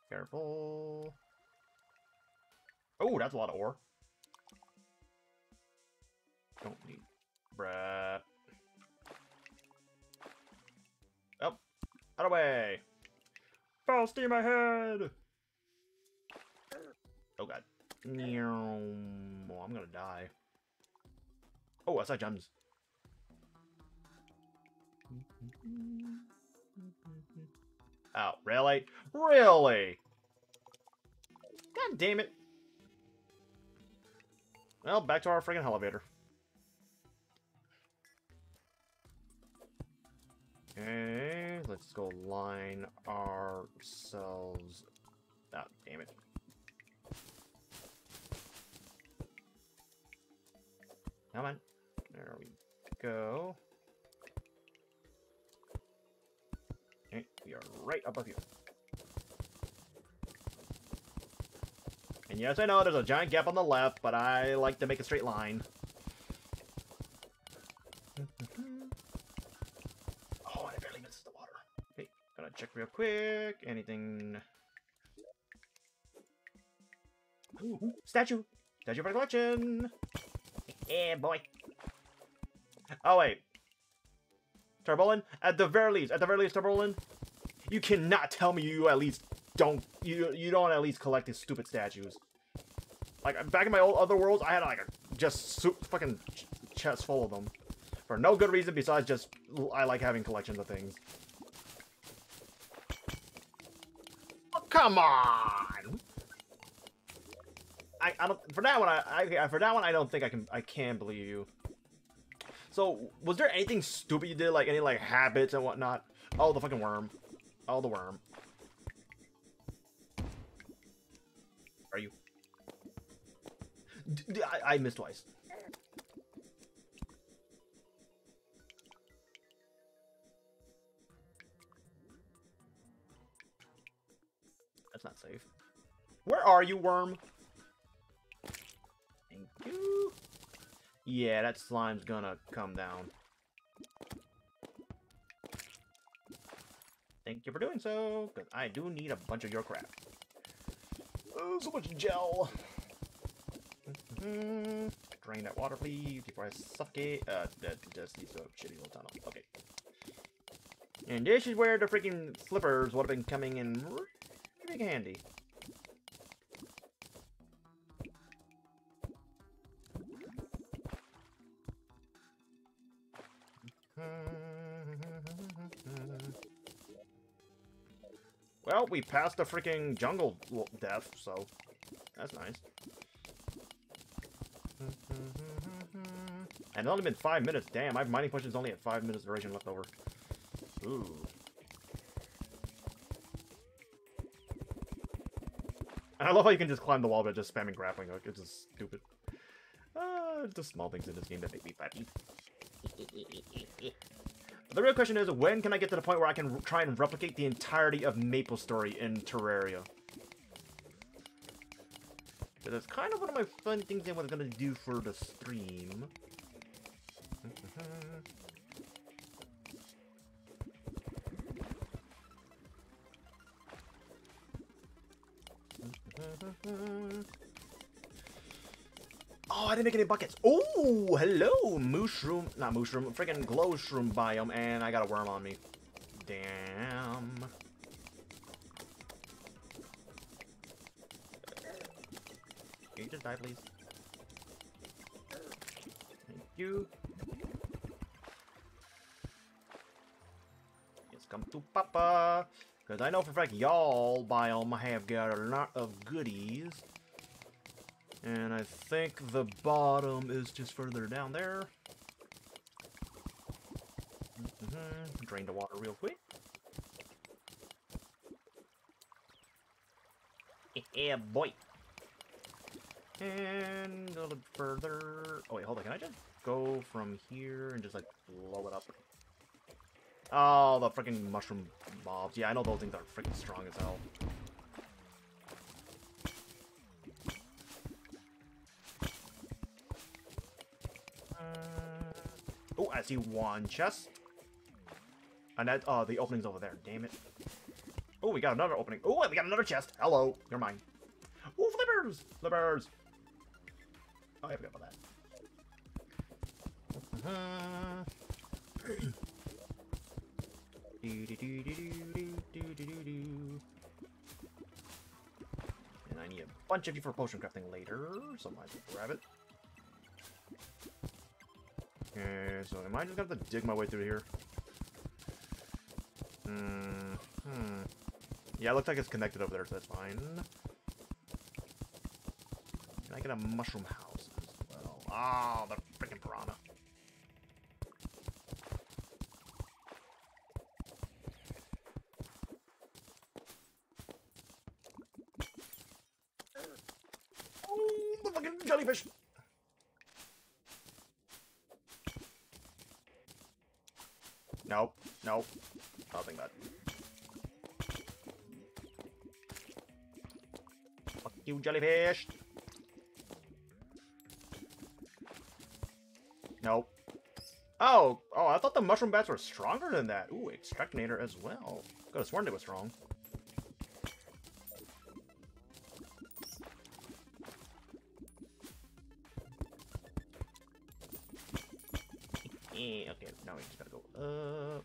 Careful. Oh, that's a lot of ore. Don't need. Bruh. Out of the way. Full steam ahead. Oh god. Oh, I'm gonna die. Oh, I saw gems. Oh, really? Really? God damn it. Well, back to our friggin' elevator. Okay, let's go line ourselves. Oh, damn it. Come on. There we go. Okay, we are right above you. And yes, I know there's a giant gap on the left, but I like to make a straight line. Check real quick. Anything... Ooh, statue! Statue for the collection! Yeah, boy. Oh, wait. Tarbolin? At the very least, at the very least, Tarbolin, you cannot tell me you at least don't, you you don't at least collect these stupid statues. Like, back in my old other worlds, I had, like, a just fucking ch chest full of them. For no good reason besides just, I like having collections of things. Oh, come on! I, I don't, for that one, I, I, for that one, I don't think I can, I can believe you. So, was there anything stupid you did, like any like habits and whatnot? Oh, the fucking worm. Oh, the worm. Are you? D I, I missed twice. That's not safe. Where are you, worm? Thank you. Yeah, that slime's gonna come down. Thank you for doing so, because I do need a bunch of your crap. Oh, so much gel. Mm -hmm. Drain that water, please, before I suffocate. Uh, that just to a shitty little tunnel. Okay. And this is where the freaking slippers would have been coming in really handy. Well, we passed the freaking jungle death, so that's nice. And it's only been five minutes. Damn, my mining is only at five minutes duration left over. Ooh. I love how you can just climb the wall by just spamming grappling hook. It's just stupid. Uh, just small things in this game that make me happy. The real question is, when can I get to the point where I can try and replicate the entirety of MapleStory in Terraria? Because that's kind of one of my fun things I was going to do for the stream. Oh, I didn't make any buckets. Oh, hello, mushroom, not mushroom, freaking glowshroom biome, and I got a worm on me. Damn. Can you just die, please? Thank you. Yes, come to Papa. Because I know for a fact y'all biome have got a lot of goodies. And I think the bottom is just further down there. Mm -hmm. Drain the water real quick. Yeah, boy. And a little further. Oh, wait, hold on. Can I just go from here and just, like, blow it up? Oh, the freaking mushroom mobs. Yeah, I know those things are freaking strong as hell. Oh, I see one chest. And that, oh, the opening's over there. Damn it. Oh, we got another opening. Oh, we got another chest. Hello. You're mine. Oh, flippers. Flippers. Oh, I forgot about that. Do, do, do, do, do, do, do, do, do. And I need a bunch of you for potion crafting later, so I might as well grab it. Okay, so am I just gonna have to dig my way through here? Hmm. Hmm. Yeah, it looks like it's connected over there, so that's fine. Can I get a mushroom house as well? Oh, the freaking piranha. Oh, the Nope, nope. Nothing bad. Fuck you, jellyfish! Nope. Oh, oh, I thought the mushroom bats were stronger than that. Ooh, extractinator as well. Could have sworn they was strong. Now we just gotta go up.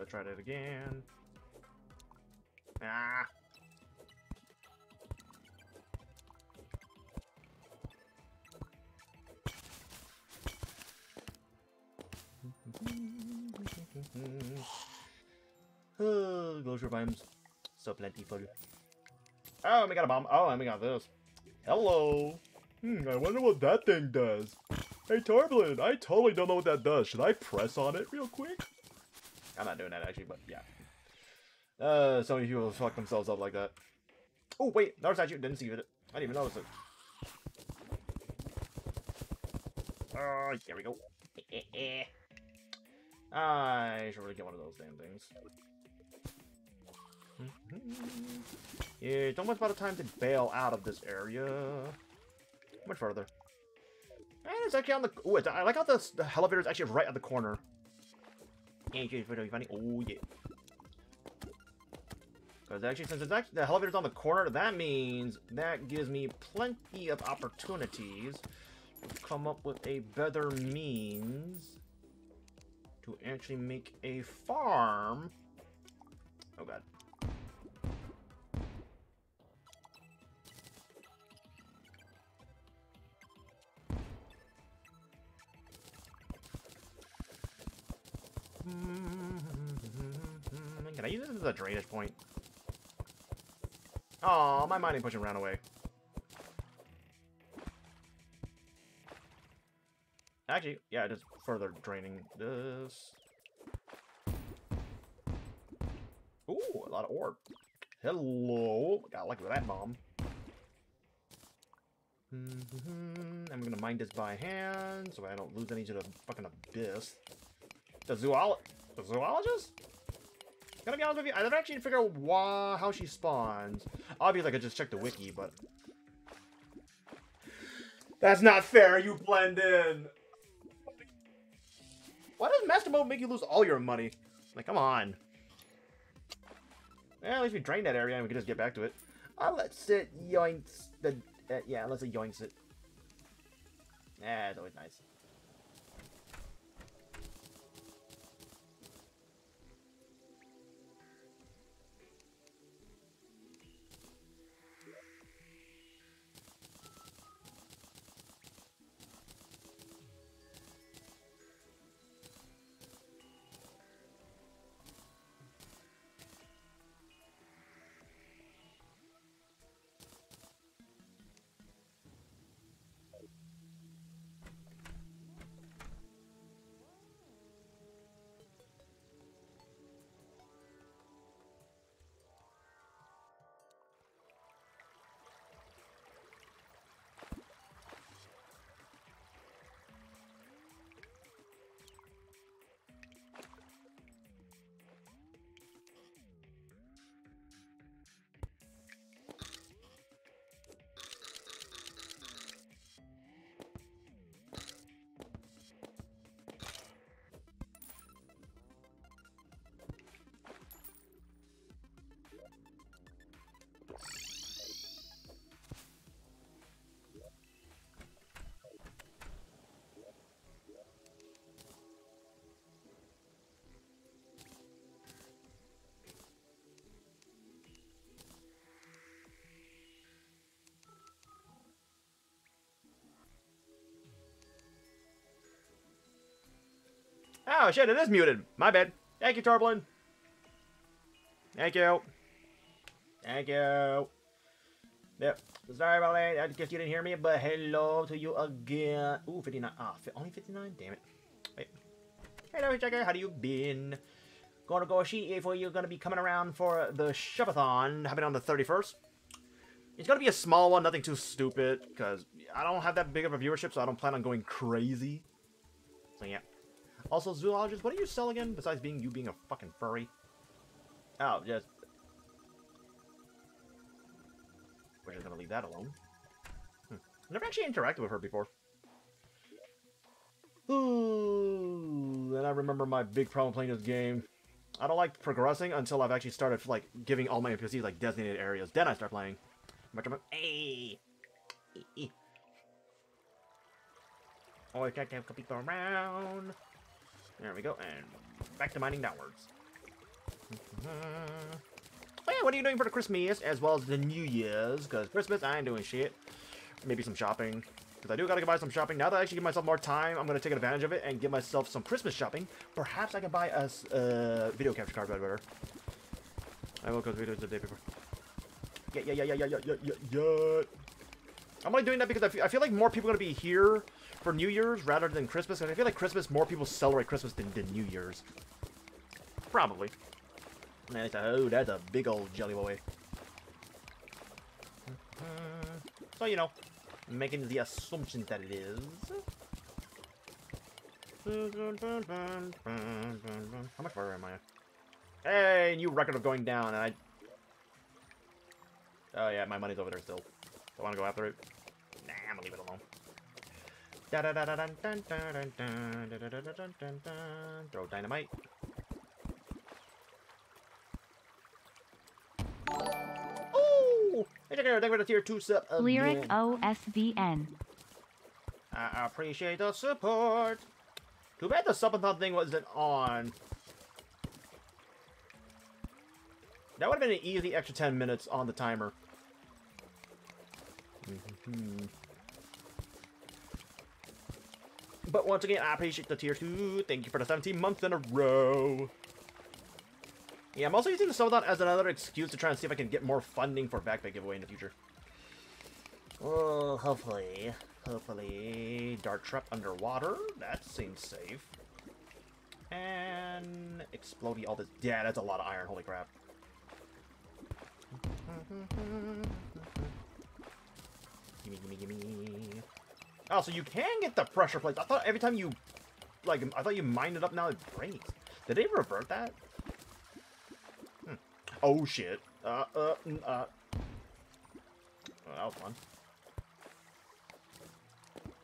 I tried it again. Ah. oh, glacier vibes. So plentiful. Oh, and we got a bomb. Oh, and we got this. Hello. Hmm, I wonder what that thing does. Hey, Torblin, I totally don't know what that does. Should I press on it real quick? I'm not doing that, actually, but yeah. Uh, so many people fuck themselves up like that. Oh, wait, another statue. Didn't see it. I didn't even notice it. Oh, there we go. I should really get one of those damn things. Yeah, it's almost about a time to bail out of this area. Much further. And it's actually on the. Ooh, it's, I like how the, the elevator is actually right at the corner. You funny? Oh yeah. Because actually, since it's actually, the elevator's on the corner, that means that gives me plenty of opportunities to come up with a better means to actually make a farm. Oh god. Mm-hmm. Can I use this as a drainage point? Oh, my mining potion ran away. Actually, yeah, just further draining this. Ooh, a lot of ore. Hello. Got lucky with that bomb. Mm-hmm. I'm gonna mine this by hand so I don't lose any to the fucking abyss. The zoolo the zoologist? Gonna be honest with you, I never actually figure out why how she spawns. Obviously I could just check the wiki, but That's not fair, you blend in. Why does Master Mode make you lose all your money? Like, come on. Well, at least we drained that area and we can just get back to it. Uh, let's it yoinks the uh, yeah, let's say yoinks it. Yeah, it's always nice. Oh shit, it is muted. My bad. Thank you, Torblin. Thank you. Thank you. Yep. Sorry about that. I guess you didn't hear me, but hello to you again. Ooh, 59. Ah, only 59? Damn it. Wait. Hello, Checker. How do you been? Gonna go see if you're gonna be coming around for the subathon happening on the 31st. It's gonna be a small one, nothing too stupid, because I don't have that big of a viewership, so I don't plan on going crazy. So yeah. Also, zoologist, what do you sell again, besides being you being a fucking furry? Oh, just... We're just gonna leave that alone. Hmm. Never actually interacted with her before. Ooh, and I remember my big problem playing this game. I don't like progressing until I've actually started, like, giving all my NPCs, like, designated areas. Then I start playing. Hey! Always try to have people around. There we go, and back to mining downwards. oh yeah, what are you doing for the Christmas as well as the New Year's? Because Christmas, I ain't doing shit. Maybe some shopping. Because I do gotta buy some shopping. Now that I actually give myself more time, I'm gonna take advantage of it and give myself some Christmas shopping. Perhaps I can buy a uh, video capture card better. I will go videos the day before. Yeah, yeah, yeah, yeah, yeah, yeah, yeah, yeah. I'm only doing that because I feel, I feel like more people are gonna be here for New Year's rather than Christmas. And I feel like Christmas, more people celebrate Christmas than, than New Year's. Probably. Man, it's a, oh, that's a big old jelly boy. So, you know, making the assumption that it is. How much further am I? Hey, new record of going down, and I... Oh yeah, my money's over there still. Do I want to go after it. Nah, I'm gonna leave it alone. Throw dynamite. Ooh! Hey, check. Thank you for the tier 2 sub. Lyric OSVN. I appreciate the support. Too bad the subathon thing wasn't on. That would have been an easy extra 10 minutes on the timer. Mm-hmm. But once again, I appreciate the tier 2. Thank you for the 17 months in a row. Yeah, I'm also using the subathon as another excuse to try and see if I can get more funding for backpack giveaway in the future. Oh, hopefully. Hopefully. Dart trap underwater. That seems safe. And exploding all this. Yeah, that's a lot of iron. Holy crap. gimme, gimme, gimme. Oh, so you can get the pressure plates. I thought every time you, like, I thought you mined it up, now it breaks. Did they revert that? Hmm. Oh, shit. Uh, uh, mm, uh. Oh, that was fun.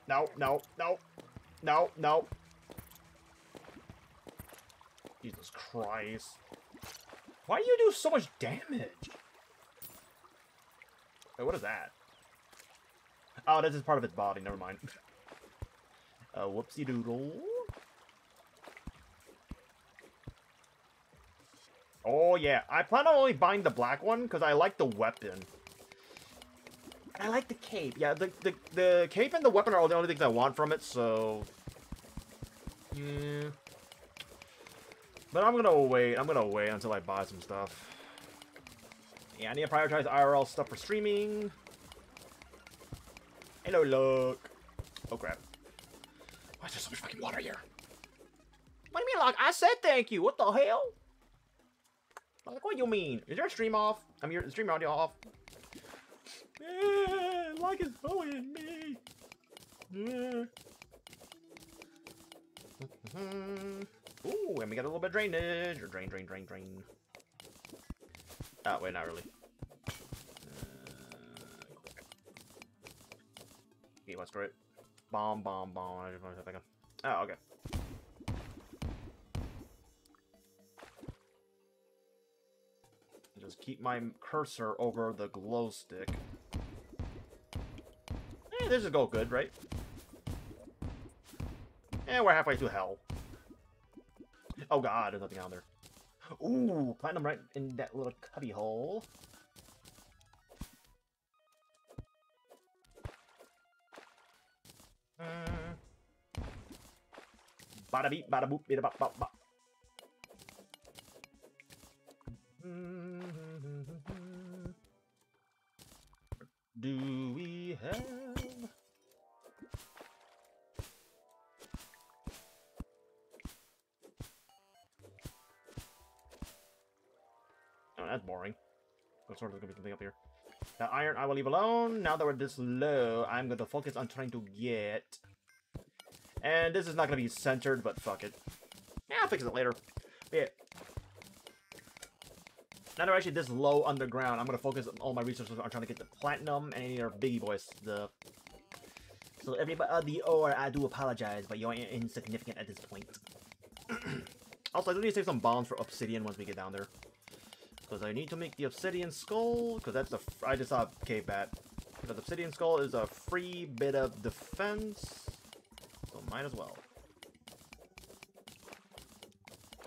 No, no, no. No, no. Jesus Christ. Why do you do so much damage? Wait, what is that? Oh, this is part of its body. Never mind. uh, whoopsie doodle. Oh, yeah. I plan on only buying the black one because I like the weapon. And I like the cape. Yeah, the, the, the cape and the weapon are all the only things I want from it, so... Yeah. But I'm gonna wait. I'm gonna wait until I buy some stuff. Yeah, I need to prioritize IRL stuff for streaming. Hello, look. Oh, crap. Why is there so much fucking water here? What do you mean, like, I said thank you. What the hell? Like, what do you mean? Is your stream off? I mean, your stream audio off? Yeah, like is bullying me. Yeah. Ooh, and we got a little bit of drainage. Or drain, drain, drain, drain. Oh, wait, not really. Let's screw it. Bomb, bomb, bomb. I just want to. Oh, okay. Just keep my cursor over the glow stick. Eh, this is go good, right? And we're halfway through hell. Oh god, there's nothing out there. Ooh, platinum right in that little cubby hole. Bada beep, bada boop, bida bop, bop, bop. Do we have? Oh, that's boring. What sort of gonna be something up here? That iron I will leave alone. Now that we're this low, I'm going to focus on trying to get... And this is not going to be centered, but fuck it. Yeah, I'll fix it later. But yeah. Now that we're actually this low underground, I'm going to focus all my resources on trying to get the platinum and any other biggie boys The So everybody, or I do apologize, but you're insignificant at this point. also, I do need to save some bombs for obsidian once we get down there. Because I need to make the Obsidian Skull, because that's the... I just saw cave bat. The Obsidian Skull is a free bit of defense, so might as well.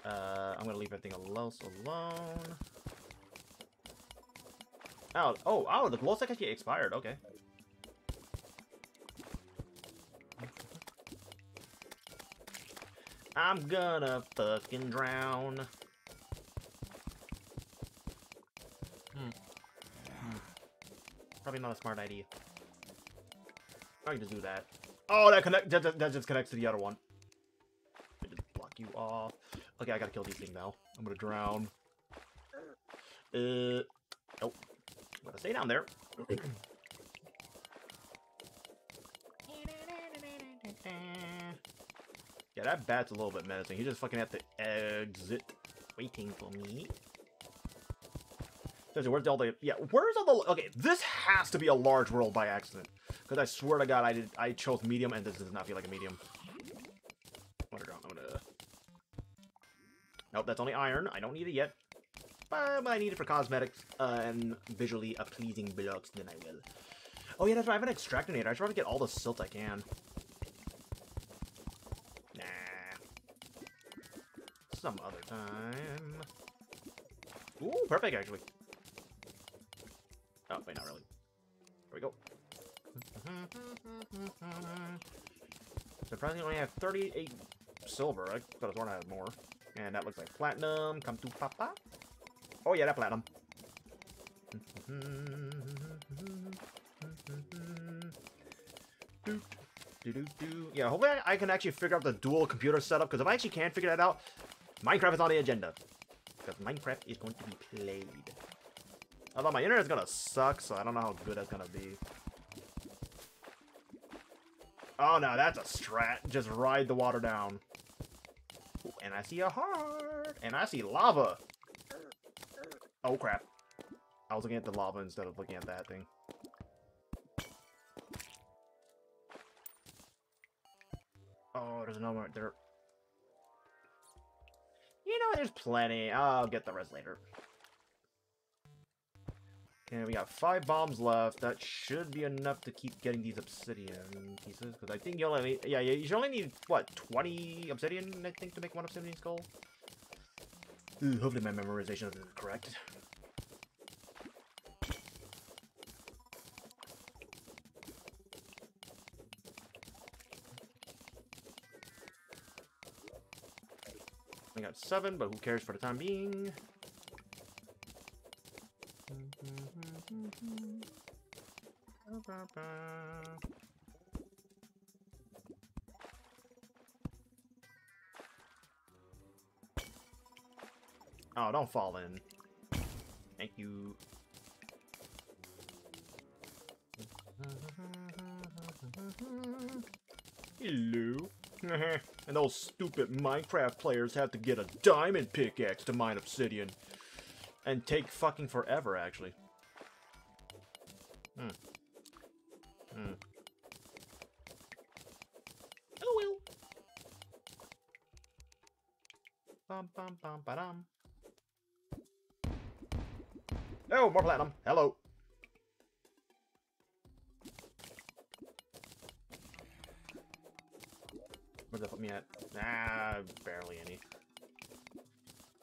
Uh, I'm to leave everything else alone. Oh, oh, oh, the glow stick actually expired, okay. I'm gonna fucking drown. Probably not a smart idea. I can just do that. Oh, that connect that, that just connects to the other one. I just block you off. Okay, I gotta kill these things now. I'm gonna drown. Uh, nope. I'm gonna stay down there. yeah, that bat's a little bit menacing. He just fucking have to exit, waiting for me. Where's all the... Yeah, where's all the... Okay, this has to be a large world by accident. Because I swear to God, I did. I chose medium, and this does not feel like a medium. I'm gonna... I'm gonna... Nope, that's only iron. I don't need it yet. But I need it for cosmetics uh, and visually a pleasing blocks, then I will. Oh yeah, that's right. I have an extractinator. I should probably get all the silt I can. Nah. Some other time. Ooh, perfect, actually. Oh, wait, not really. There we go. Surprisingly, only have 38 silver. I thought I was going to have more. And that looks like platinum. Come to Papa. Oh, yeah, that platinum. Yeah, hopefully I, I can actually figure out the dual computer setup, because if I actually can't figure that out, Minecraft is on the agenda. Because Minecraft is going to be played. Although my internet's gonna suck, so I don't know how good that's gonna be. Oh no, that's a strat. Just ride the water down. Ooh, and I see a heart. And I see lava. Oh crap. I was looking at the lava instead of looking at that thing. Oh, there's no more there. You know, there's plenty. I'll get the rest later. Okay, we got five bombs left. That should be enough to keep getting these obsidian pieces. Because I think you only need, yeah, you only need, what, 20 obsidian, I think, to make one obsidian skull? Ooh, hopefully my memorization is correct. We got seven, but who cares for the time being? Oh, don't fall in. Thank you. Hello. and those stupid Minecraft players have to get a diamond pickaxe to mine obsidian. And take fucking forever, actually. Hmm. Hmm. Oh well. Bum bum bum ba dum. Oh, more platinum. Hello. Where'd that put me at? Ah, barely any.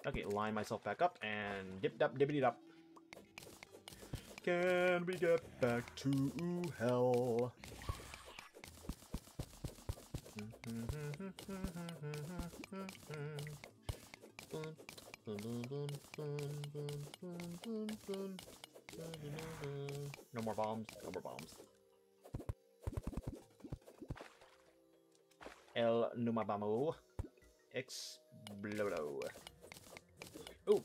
Okay, line myself back up and dip dip dippity dop. Can we get back to hell? No more bombs. No more bombs. El Numabamo. Explodo. Ooh.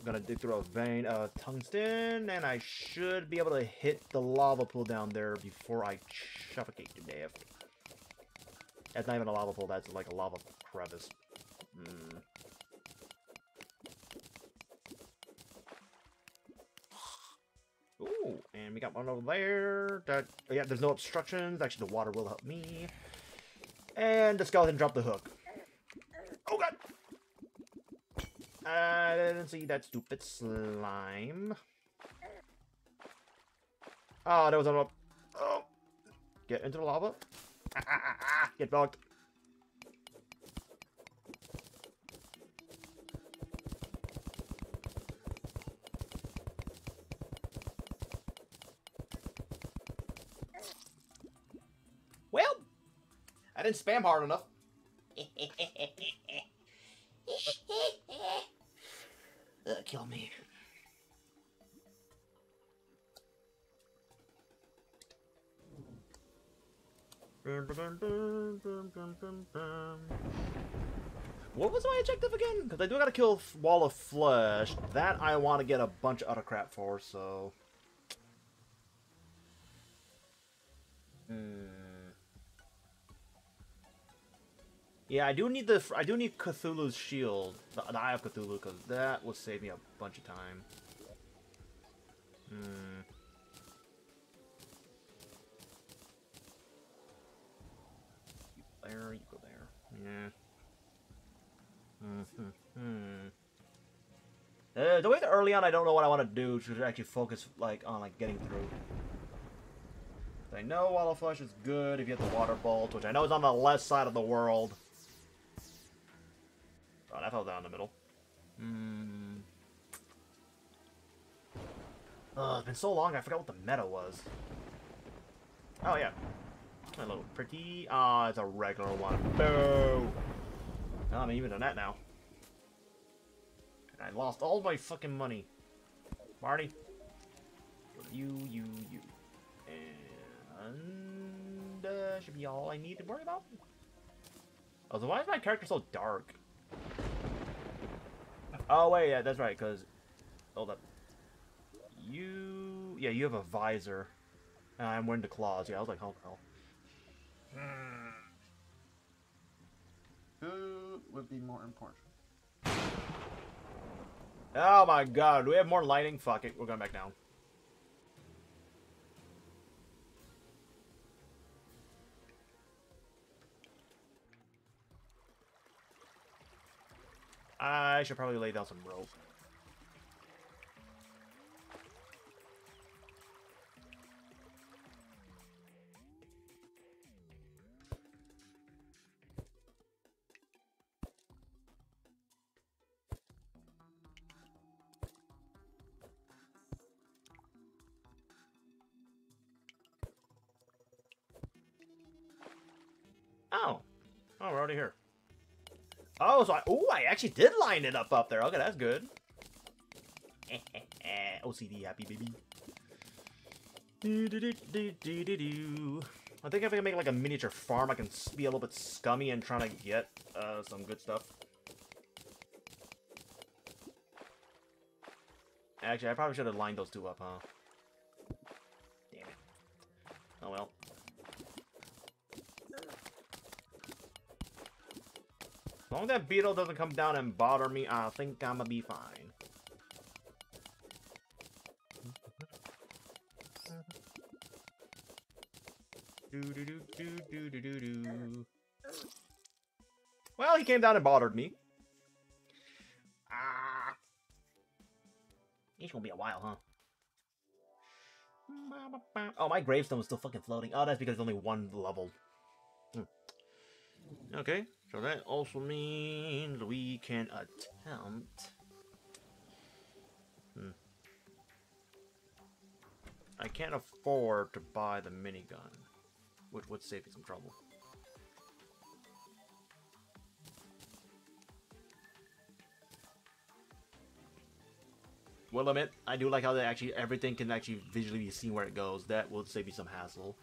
I'm gonna dig through a vein of tungsten, and I should be able to hit the lava pool down there before I suffocate to death. That's not even a lava pool, that's like a lava crevice. Hmm. Ooh, and we got one over there. That yeah, there's no obstructions. Actually, the water will help me. And the skeleton dropped the hook. Oh god! I didn't see that stupid slime. Oh, that was on a. Oh, get into the lava. Ah, ah, ah, ah, get bugged. Well, I didn't spam hard enough. uh, kill me. What was my objective again? Because I do gotta kill Wall of Flesh. That I want to get a bunch of other crap for, so... Hmm. Yeah, I do need the I do need Cthulhu's shield, the, the Eye of Cthulhu, because that will save me a bunch of time. Hmm. You there, you go there. Yeah. Hmm. Hmm. Uh, the way that early on I don't know what I want to do to actually focus like on like getting through. I know Wall of Flesh is good if you have the Water Bolt, which I know is on the left side of the world. That fell down the middle. Hmm. Oh, it's been so long, I forgot what the meta was. Oh, yeah. A little pretty. Ah, oh, it's a regular one. Boo! I'm even on that now. And I lost all my fucking money. Marty. You, you, you. And... Uh, should be all I need to worry about. Why is my character so dark? Oh, wait, yeah, that's right, because... Hold up. You... Yeah, you have a visor. And I'm wearing the claws. Yeah, I was like, oh, hell. Who would be more important? Oh my god, do we have more lighting? Fuck it, we're going back down. I should probably lay down some rope. Oh, I, actually did line it up up there. Okay, that's good. OCD happy baby. I think if I can make like a miniature farm, I can be a little bit scummy and trying to get uh, some good stuff. Actually, I probably should have lined those two up, huh? Damn it. Oh well. As long as that beetle doesn't come down and bother me, I think I'm gonna be fine. Do do do do do do do. Well, he came down and bothered me. Ah. It's gonna be a while, huh? Oh, my gravestone was still fucking floating. Oh, that's because there's only one level. Hmm. Okay, so that also means we can attempt... Hmm. I can't afford to buy the minigun, which would save me some trouble. Well, admit, I do like how that actually everything can actually visually be seen where it goes. That will save you some hassle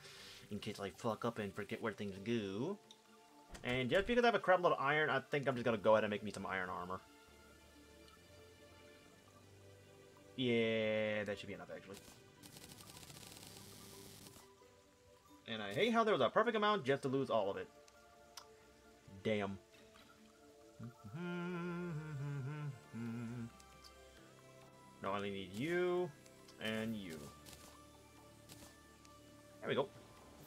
in case I fuck up and forget where things go. And just because I have a crap load of iron, I think I'm just gonna go ahead and make me some iron armor. Yeah, that should be enough actually. And I hate how there was a perfect amount just to lose all of it. Damn. No, I only need you and you. There we go.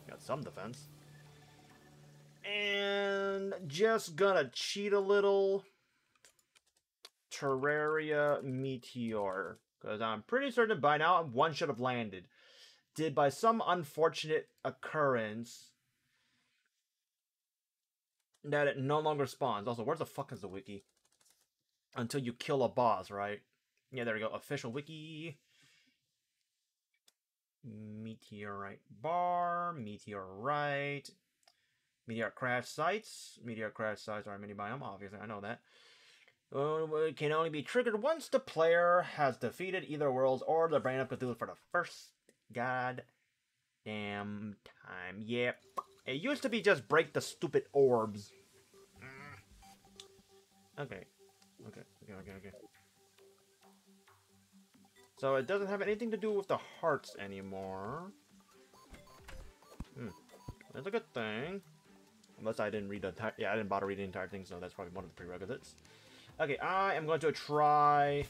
Got some defense. And just gonna cheat a little. Terraria Meteor. Because I'm pretty certain by now one should have landed. Did by some unfortunate occurrence that it no longer spawns. Also, where the fuck is the wiki? Until you kill a boss, right? Yeah, there we go. Official wiki. Meteorite bar, meteorite, meteor crash sites. Meteor crash sites are a mini biome, obviously, I know that. Uh, it can only be triggered once the player has defeated Eater of Worlds or the Brain of Cthulhu for the first god damn time. Yep. Yeah. It used to be just break the stupid orbs. Okay. Okay, okay, okay, okay. So it doesn't have anything to do with the hearts anymore. Hmm. That's a good thing. Unless I didn't read the entire... Yeah, I didn't bother reading the entire thing, so that's probably one of the prerequisites. Okay, I am going to try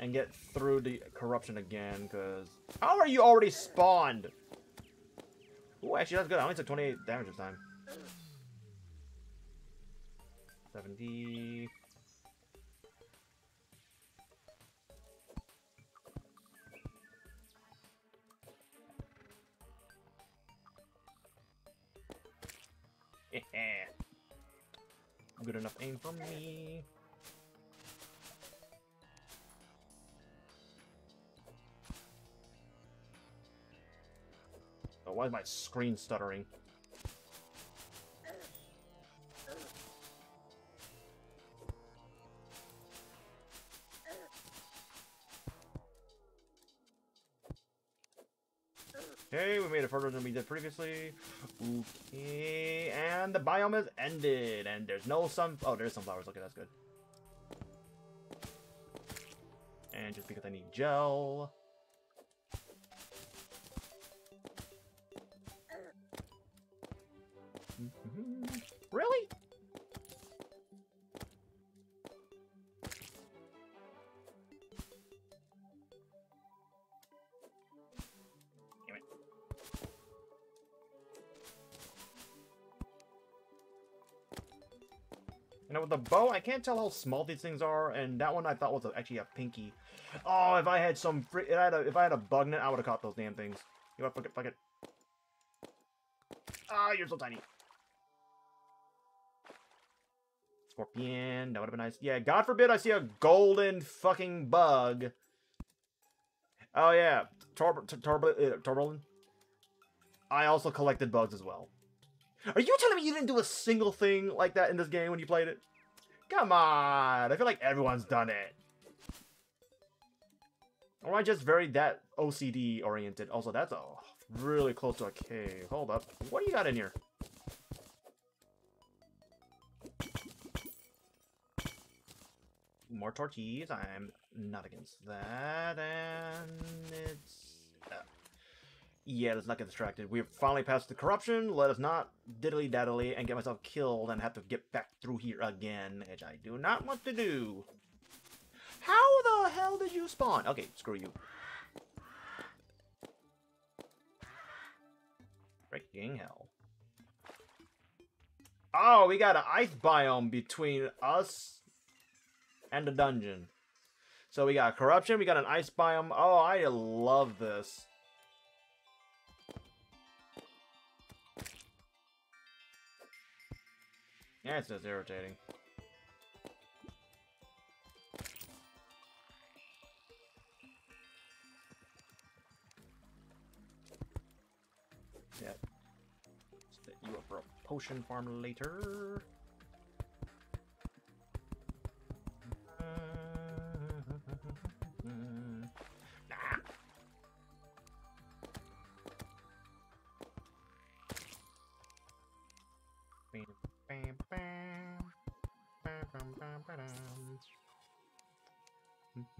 and get through the corruption again, because... How are you already spawned? Oh, actually, that's good. I only took 28 damage this time. 70... Good enough aim for me. Oh, why is my screen stuttering? Okay, we made it further than we did previously. Okay, and the biome has ended, and there's no sun. Oh, there's sunflowers. Okay, that's good. And just because I need gel. Mm-hmm. Really? Know, with the bow, I can't tell how small these things are, and that one I thought was actually a pinky. Oh, if I had some free, if I had a, if I had a bug net, I would have caught those damn things. You know what? Fuck it, fuck it. Ah, you're so tiny. Scorpion, that would have been nice. Yeah, God forbid I see a golden fucking bug. Oh yeah, Tor Tor uh, Torberlin. I also collected bugs as well. Are you telling me you didn't do a single thing like that in this game when you played it? Come on, I feel like everyone's done it. Or am I just very that OCD oriented? Also, that's a really close to a cave. Hold up. What do you got in here? More tortillas. I'm not against that. And it's... Uh, yeah, let's not get distracted. We've finally passed the corruption. Let us not diddly-daddly and get myself killed and have to get back through here again, which I do not want to do. How the hell did you spawn? Okay, screw you. Freaking hell. Oh, we got an ice biome between us and the dungeon. So we got corruption, we got an ice biome. Oh, I love this. Yeah, it's just irritating. Yeah. Set you up for a potion farm later. Mhm,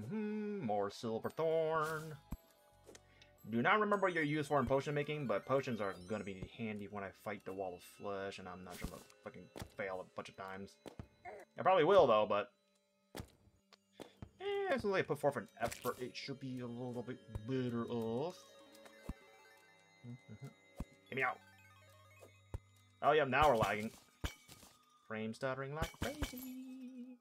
More Shiverthorn. Do not remember what you're used for in potion making, but potions are gonna be handy when I fight the wall of flesh, and I'm not gonna fucking fail a bunch of times. I probably will though, but eh, since I put forth an effort, it should be a little bit better off. Mhm. Get me out. Oh yeah, now we're lagging. Frame stuttering like crazy.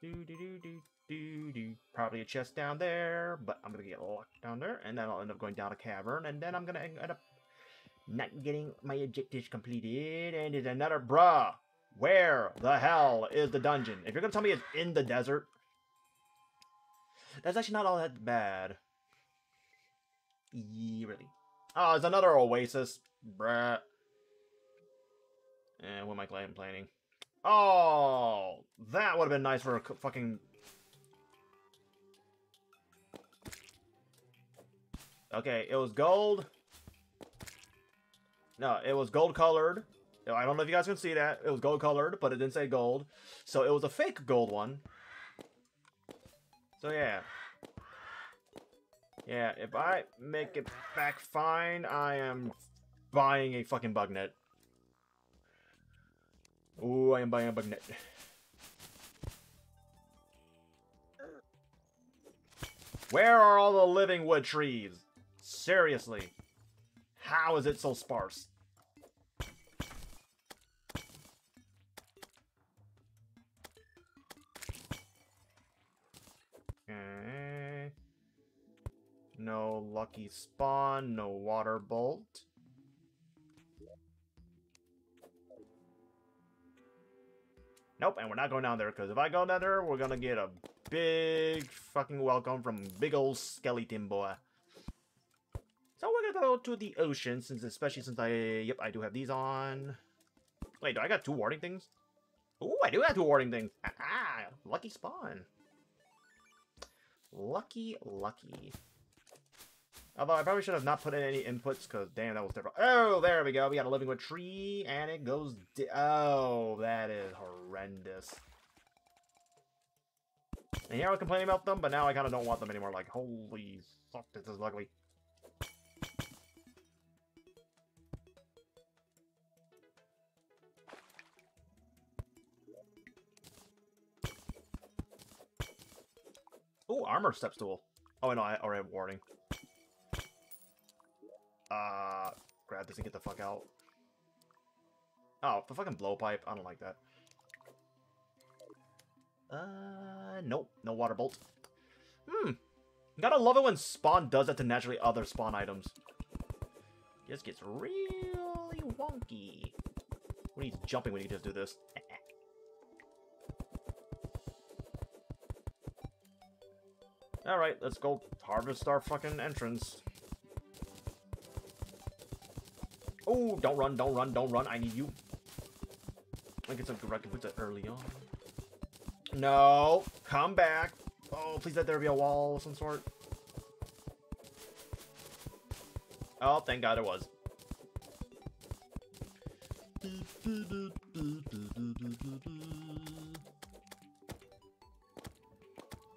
Do do do do do do. Probably a chest down there, but I'm gonna get locked down there, and then I'll end up going down a cavern, and then I'm gonna end up not getting my objectives completed, and it's another bruh. Where the hell is the dungeon? If you're gonna tell me it's in the desert, that's actually not all that bad. Yeah, really. Oh, it's another oasis. Bruh. And what am I complaining? Oh, that would have been nice for a fucking... Okay, it was gold. No, it was gold colored. I don't know if you guys can see that. It was gold colored, but it didn't say gold. So it was a fake gold one. So yeah. Yeah, if I make it back fine, I am buying a fucking bug net. Ooh, I am buying a bug net. Where are all the living wood trees? Seriously. How is it so sparse? No lucky spawn, no water bolt. Nope, and we're not going down there, because if I go down there, we're gonna get a big fucking welcome from big old skeleton boy. So we're gonna go to the ocean, since especially since I, yep, I do have these on. Wait, do I got two warding things? Ooh, I do have two warding things. Ah, lucky spawn. Lucky, lucky. Although I probably should have not put in any inputs, because damn, that was different. Oh, there we go. We got a living wood tree, and it goes... Oh, that is horrendous. And here I was complaining about them, but now I kind of don't want them anymore. Like, holy fuck, this is ugly. Ooh, armor step stool. Oh, no, I already have warding. Uh, grab this and get the fuck out. Oh, the fucking blowpipe. I don't like that. Uh, nope. No water bolt. Hmm. Gotta love it when spawn does that to naturally other spawn items. Just gets really wonky. When he's jumping when you just do this. Alright, let's go harvest our fucking entrance. Oh, don't run, don't run, don't run. I need you. I get some direct puts it early on. No, come back. Oh, please let there be a wall of some sort. Oh, thank God it was.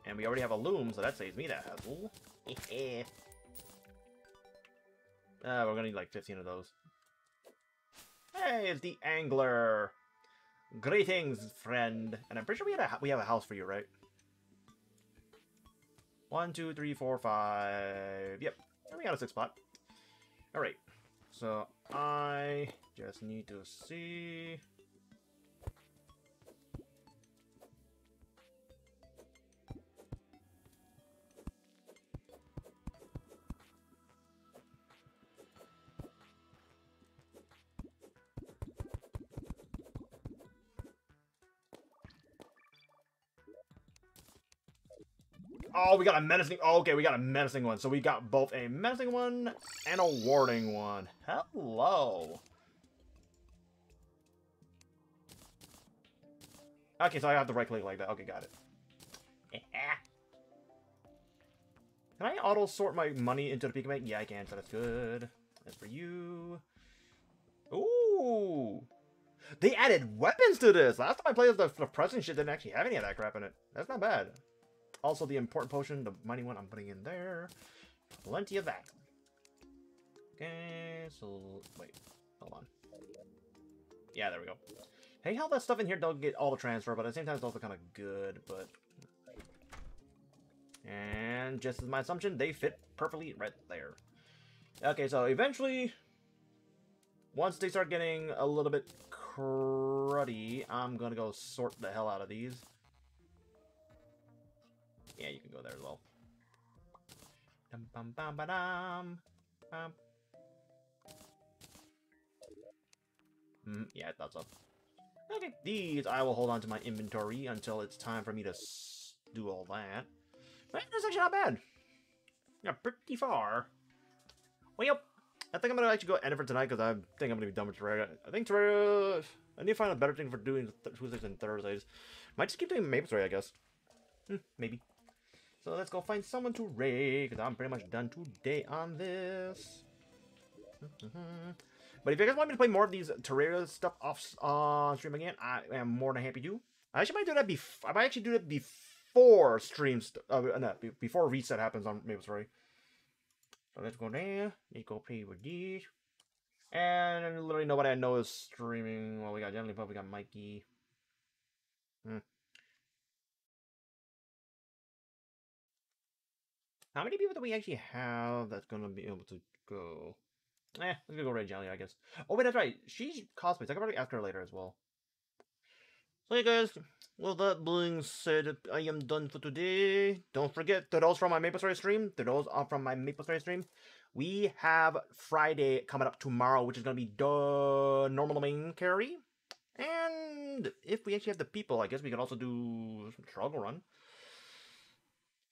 And we already have a loom, so that saves me that hassle. uh, we're gonna need like 15 of those. Hey, the angler. Greetings, friend. And I'm pretty sure we had a we have a house for you, right? One, two, three, four, five. Yep, and we got a six spot. All right. So I just need to see. Oh, we got a menacing. Oh, okay, we got a menacing one. So we got both a menacing one and a warding one. Hello. Okay, so I have to right click like that. Okay, got it. Can I auto sort my money into the Pikachu? Yeah, I can, so that's good. That's for you. Ooh. They added weapons to this. Last time I played the, the present shit didn't actually have any of that crap in it. That's not bad. Also, the important potion, the mighty one, I'm putting in there. Plenty of that. Okay, so wait, hold on. Yeah, there we go. Hey, how that stuff in here don't get all the transfer, but at the same time it's also kind of good, but... And just as my assumption, they fit perfectly right there. Okay, so eventually, once they start getting a little bit cruddy, I'm gonna go sort the hell out of these. Yeah, you can go there as well. Dum bum bum ba dum. Bum. Mm, yeah, I thought so. Okay, these I will hold on to my inventory until it's time for me to do all that. But that's actually not bad. Yeah, pretty far. Well. I think I'm gonna actually go end it for tonight because I think I'm gonna be done with Terraria. I think Terraria. I need to find a better thing for doing Tuesdays and Thursdays. Might just keep doing MapleStory, I guess. Hmm, maybe. So let's go find someone to raid because I'm pretty much done today on this. But if you guys want me to play more of these Terraria stuff off uh, stream again, I am more than happy to. I actually might do that before. I might actually do that before streams. Uh, no, before reset happens on MapleStory. So let's go there. Let's go play with these. And literally nobody I know is streaming. Well, we got Gently Pup, we got Mikey. Hmm. How many people do we actually have that's gonna be able to go? Eh, let's go Red Jelly, I guess. Oh, wait, that's right. She's cosplays. I can probably ask her later as well. So, hey guys, well, that being said, I am done for today. Don't forget, to those from my MapleStory stream, to those are from my MapleStory stream, we have Friday coming up tomorrow, which is going to be the normal main carry. And if we actually have the people, I guess we can also do struggle run.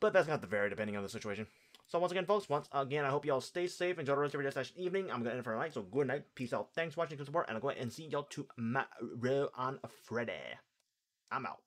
But that's not the vary depending on the situation. So once again, folks, once again, I hope y'all stay safe. Enjoy the rest of your day evening. I'm going to end for tonight. So good night. Peace out. Thanks for watching, support. And I'll go ahead and see y'all tomorrow on Friday. I'm out.